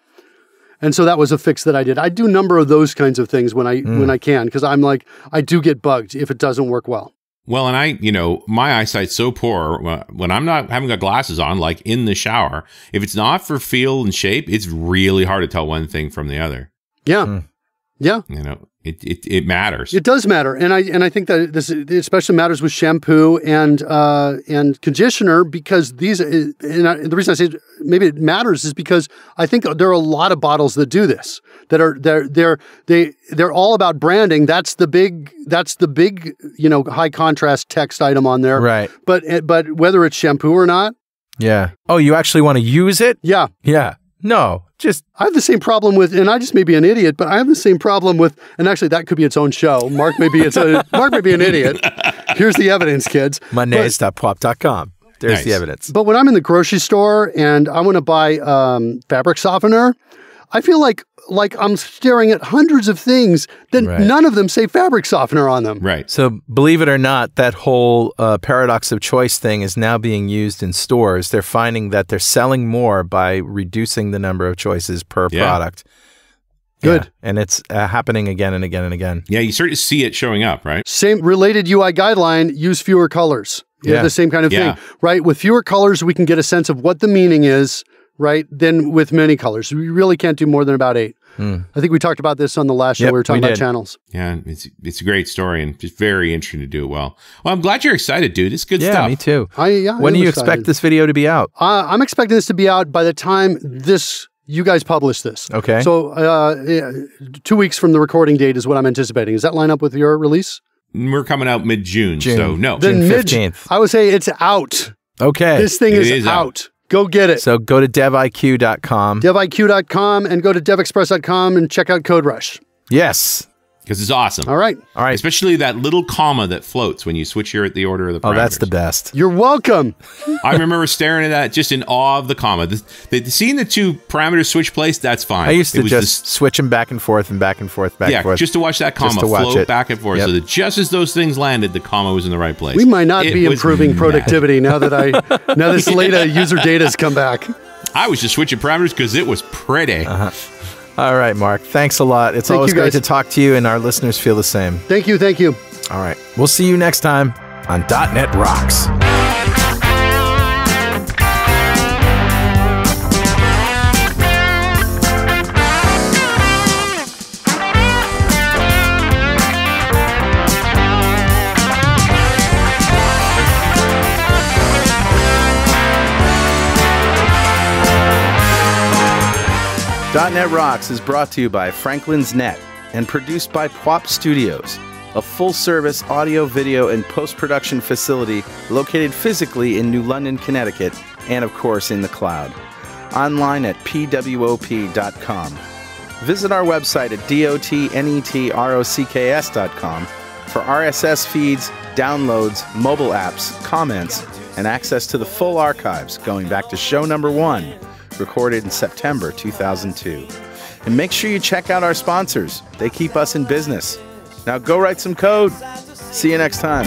Speaker 3: And so that was a fix that I did. I do a number of those kinds of things when I when I can because I'm like I do get bugged if it doesn't work well.
Speaker 2: Well, and I, you know, my eyesight's so poor when- when I'm not having got glasses on, like in the shower. If it's not for feel and shape, it's really hard to tell one thing from the other.
Speaker 3: Yeah, hmm. yeah.
Speaker 2: You know, it it, it matters.
Speaker 3: It does matter, and I and I think that this especially matters with shampoo and uh, and conditioner because these. And I, the reason I say maybe it matters is because I think there are a lot of bottles that do this that are they're they're they they're all about branding. That's the big that's the big you know high contrast text item on there.
Speaker 1: Right.
Speaker 3: But but whether it's shampoo or not,
Speaker 1: Yeah. Oh, you actually want to use it?
Speaker 3: yeah,
Speaker 1: Yeah. No, just
Speaker 3: I have the same problem with, and I just may be an idiot, but I have the same problem with, and actually that could be its own show. Mark may be it's a Mark may be an idiot. Here's the evidence, kids.
Speaker 1: mondays.pwop.com. There's
Speaker 2: Nice.
Speaker 1: the evidence.
Speaker 3: But when I'm in the grocery store and I want to buy um, fabric softener, I feel like like I'm staring at hundreds of things that
Speaker 1: Right.
Speaker 3: none of them say fabric softener on them.
Speaker 2: right.
Speaker 1: So, believe it or not, that whole uh, paradox of choice thing is now being used in stores. They're finding that they're selling more by reducing the number of choices per
Speaker 2: Yeah.
Speaker 1: product.
Speaker 3: Good.
Speaker 1: Yeah. And it's uh, happening again and again and again.
Speaker 2: Yeah, you start to see it showing up, right?
Speaker 3: Same related UI guideline, use fewer colors. Yeah.
Speaker 1: Yeah.
Speaker 3: The same kind of
Speaker 2: Yeah.
Speaker 3: thing, right? With fewer colors, we can get a sense of what the meaning is, right? Than with many colors. We really can't do more than about eight. I think we talked about this on the last show.
Speaker 1: Yep,
Speaker 3: we were talking
Speaker 1: we
Speaker 3: about channels.
Speaker 2: Yeah, it's it's a great story and just very interesting to do it well. Well, I'm glad you're excited, dude. It's good
Speaker 1: Yeah,
Speaker 2: stuff.
Speaker 1: me too.
Speaker 3: I, yeah,
Speaker 1: when
Speaker 3: I
Speaker 1: do you
Speaker 3: am
Speaker 1: expect this video to be out?
Speaker 3: Uh, I'm expecting this to be out by the time this you guys publish this.
Speaker 1: Okay.
Speaker 3: So uh, two weeks from the recording date is what I'm anticipating. Does that line up with your release?
Speaker 2: We're coming out mid June,
Speaker 1: June.
Speaker 2: so no.
Speaker 3: Then
Speaker 1: June
Speaker 3: mid-
Speaker 1: 15th.
Speaker 3: I would say it's out.
Speaker 1: Okay.
Speaker 3: This thing
Speaker 2: It
Speaker 3: is,
Speaker 2: is
Speaker 3: out.
Speaker 2: out.
Speaker 3: Go get it.
Speaker 1: so go to deviq.com.
Speaker 3: deviq.com and go to devexpress.com and check out CodeRush.
Speaker 1: yes.
Speaker 2: Because it's awesome.
Speaker 3: All right.
Speaker 1: All right.
Speaker 2: Especially that little comma that floats when you switch your the order of the parameters.
Speaker 1: Oh, that's the best.
Speaker 3: You're welcome.
Speaker 2: I remember staring at that just in awe of the comma. The, the, seeing the two parameters switch place, that's fine.
Speaker 1: I used
Speaker 2: It
Speaker 1: to
Speaker 2: was
Speaker 1: just switch them back and forth and back and forth, back
Speaker 2: yeah,
Speaker 1: and forth.
Speaker 2: just to watch that comma
Speaker 1: to watch
Speaker 2: float
Speaker 1: it.
Speaker 2: back and forth,
Speaker 1: Yep.
Speaker 2: so that just as those things landed, the comma was in the right place.
Speaker 3: We might not
Speaker 2: It
Speaker 3: be improving
Speaker 2: mad.
Speaker 3: productivity now that I now this Leda user data has come back.
Speaker 2: I was just switching parameters because it was pretty. Uh-huh.
Speaker 1: All right, Mark. Thanks a lot. It's
Speaker 3: Thank
Speaker 1: always great to talk to you, and our listeners feel the same.
Speaker 3: Thank you, thank you.
Speaker 1: All right. We'll see you next time on .NET Rocks. .NET Rocks is brought to you by Franklins.Net and produced by Pwop Studios, a full-service audio, video, and post-production facility located physically in New London, Connecticut, and of course in the cloud. Online at pwop.com. Visit our website at dotnetrocks.com for RSS feeds, downloads, mobile apps, comments, and access to the full archives going back to show number one recorded in September 2002. And make sure you check out our sponsors, they keep us in business. Now go write some code. See you next time.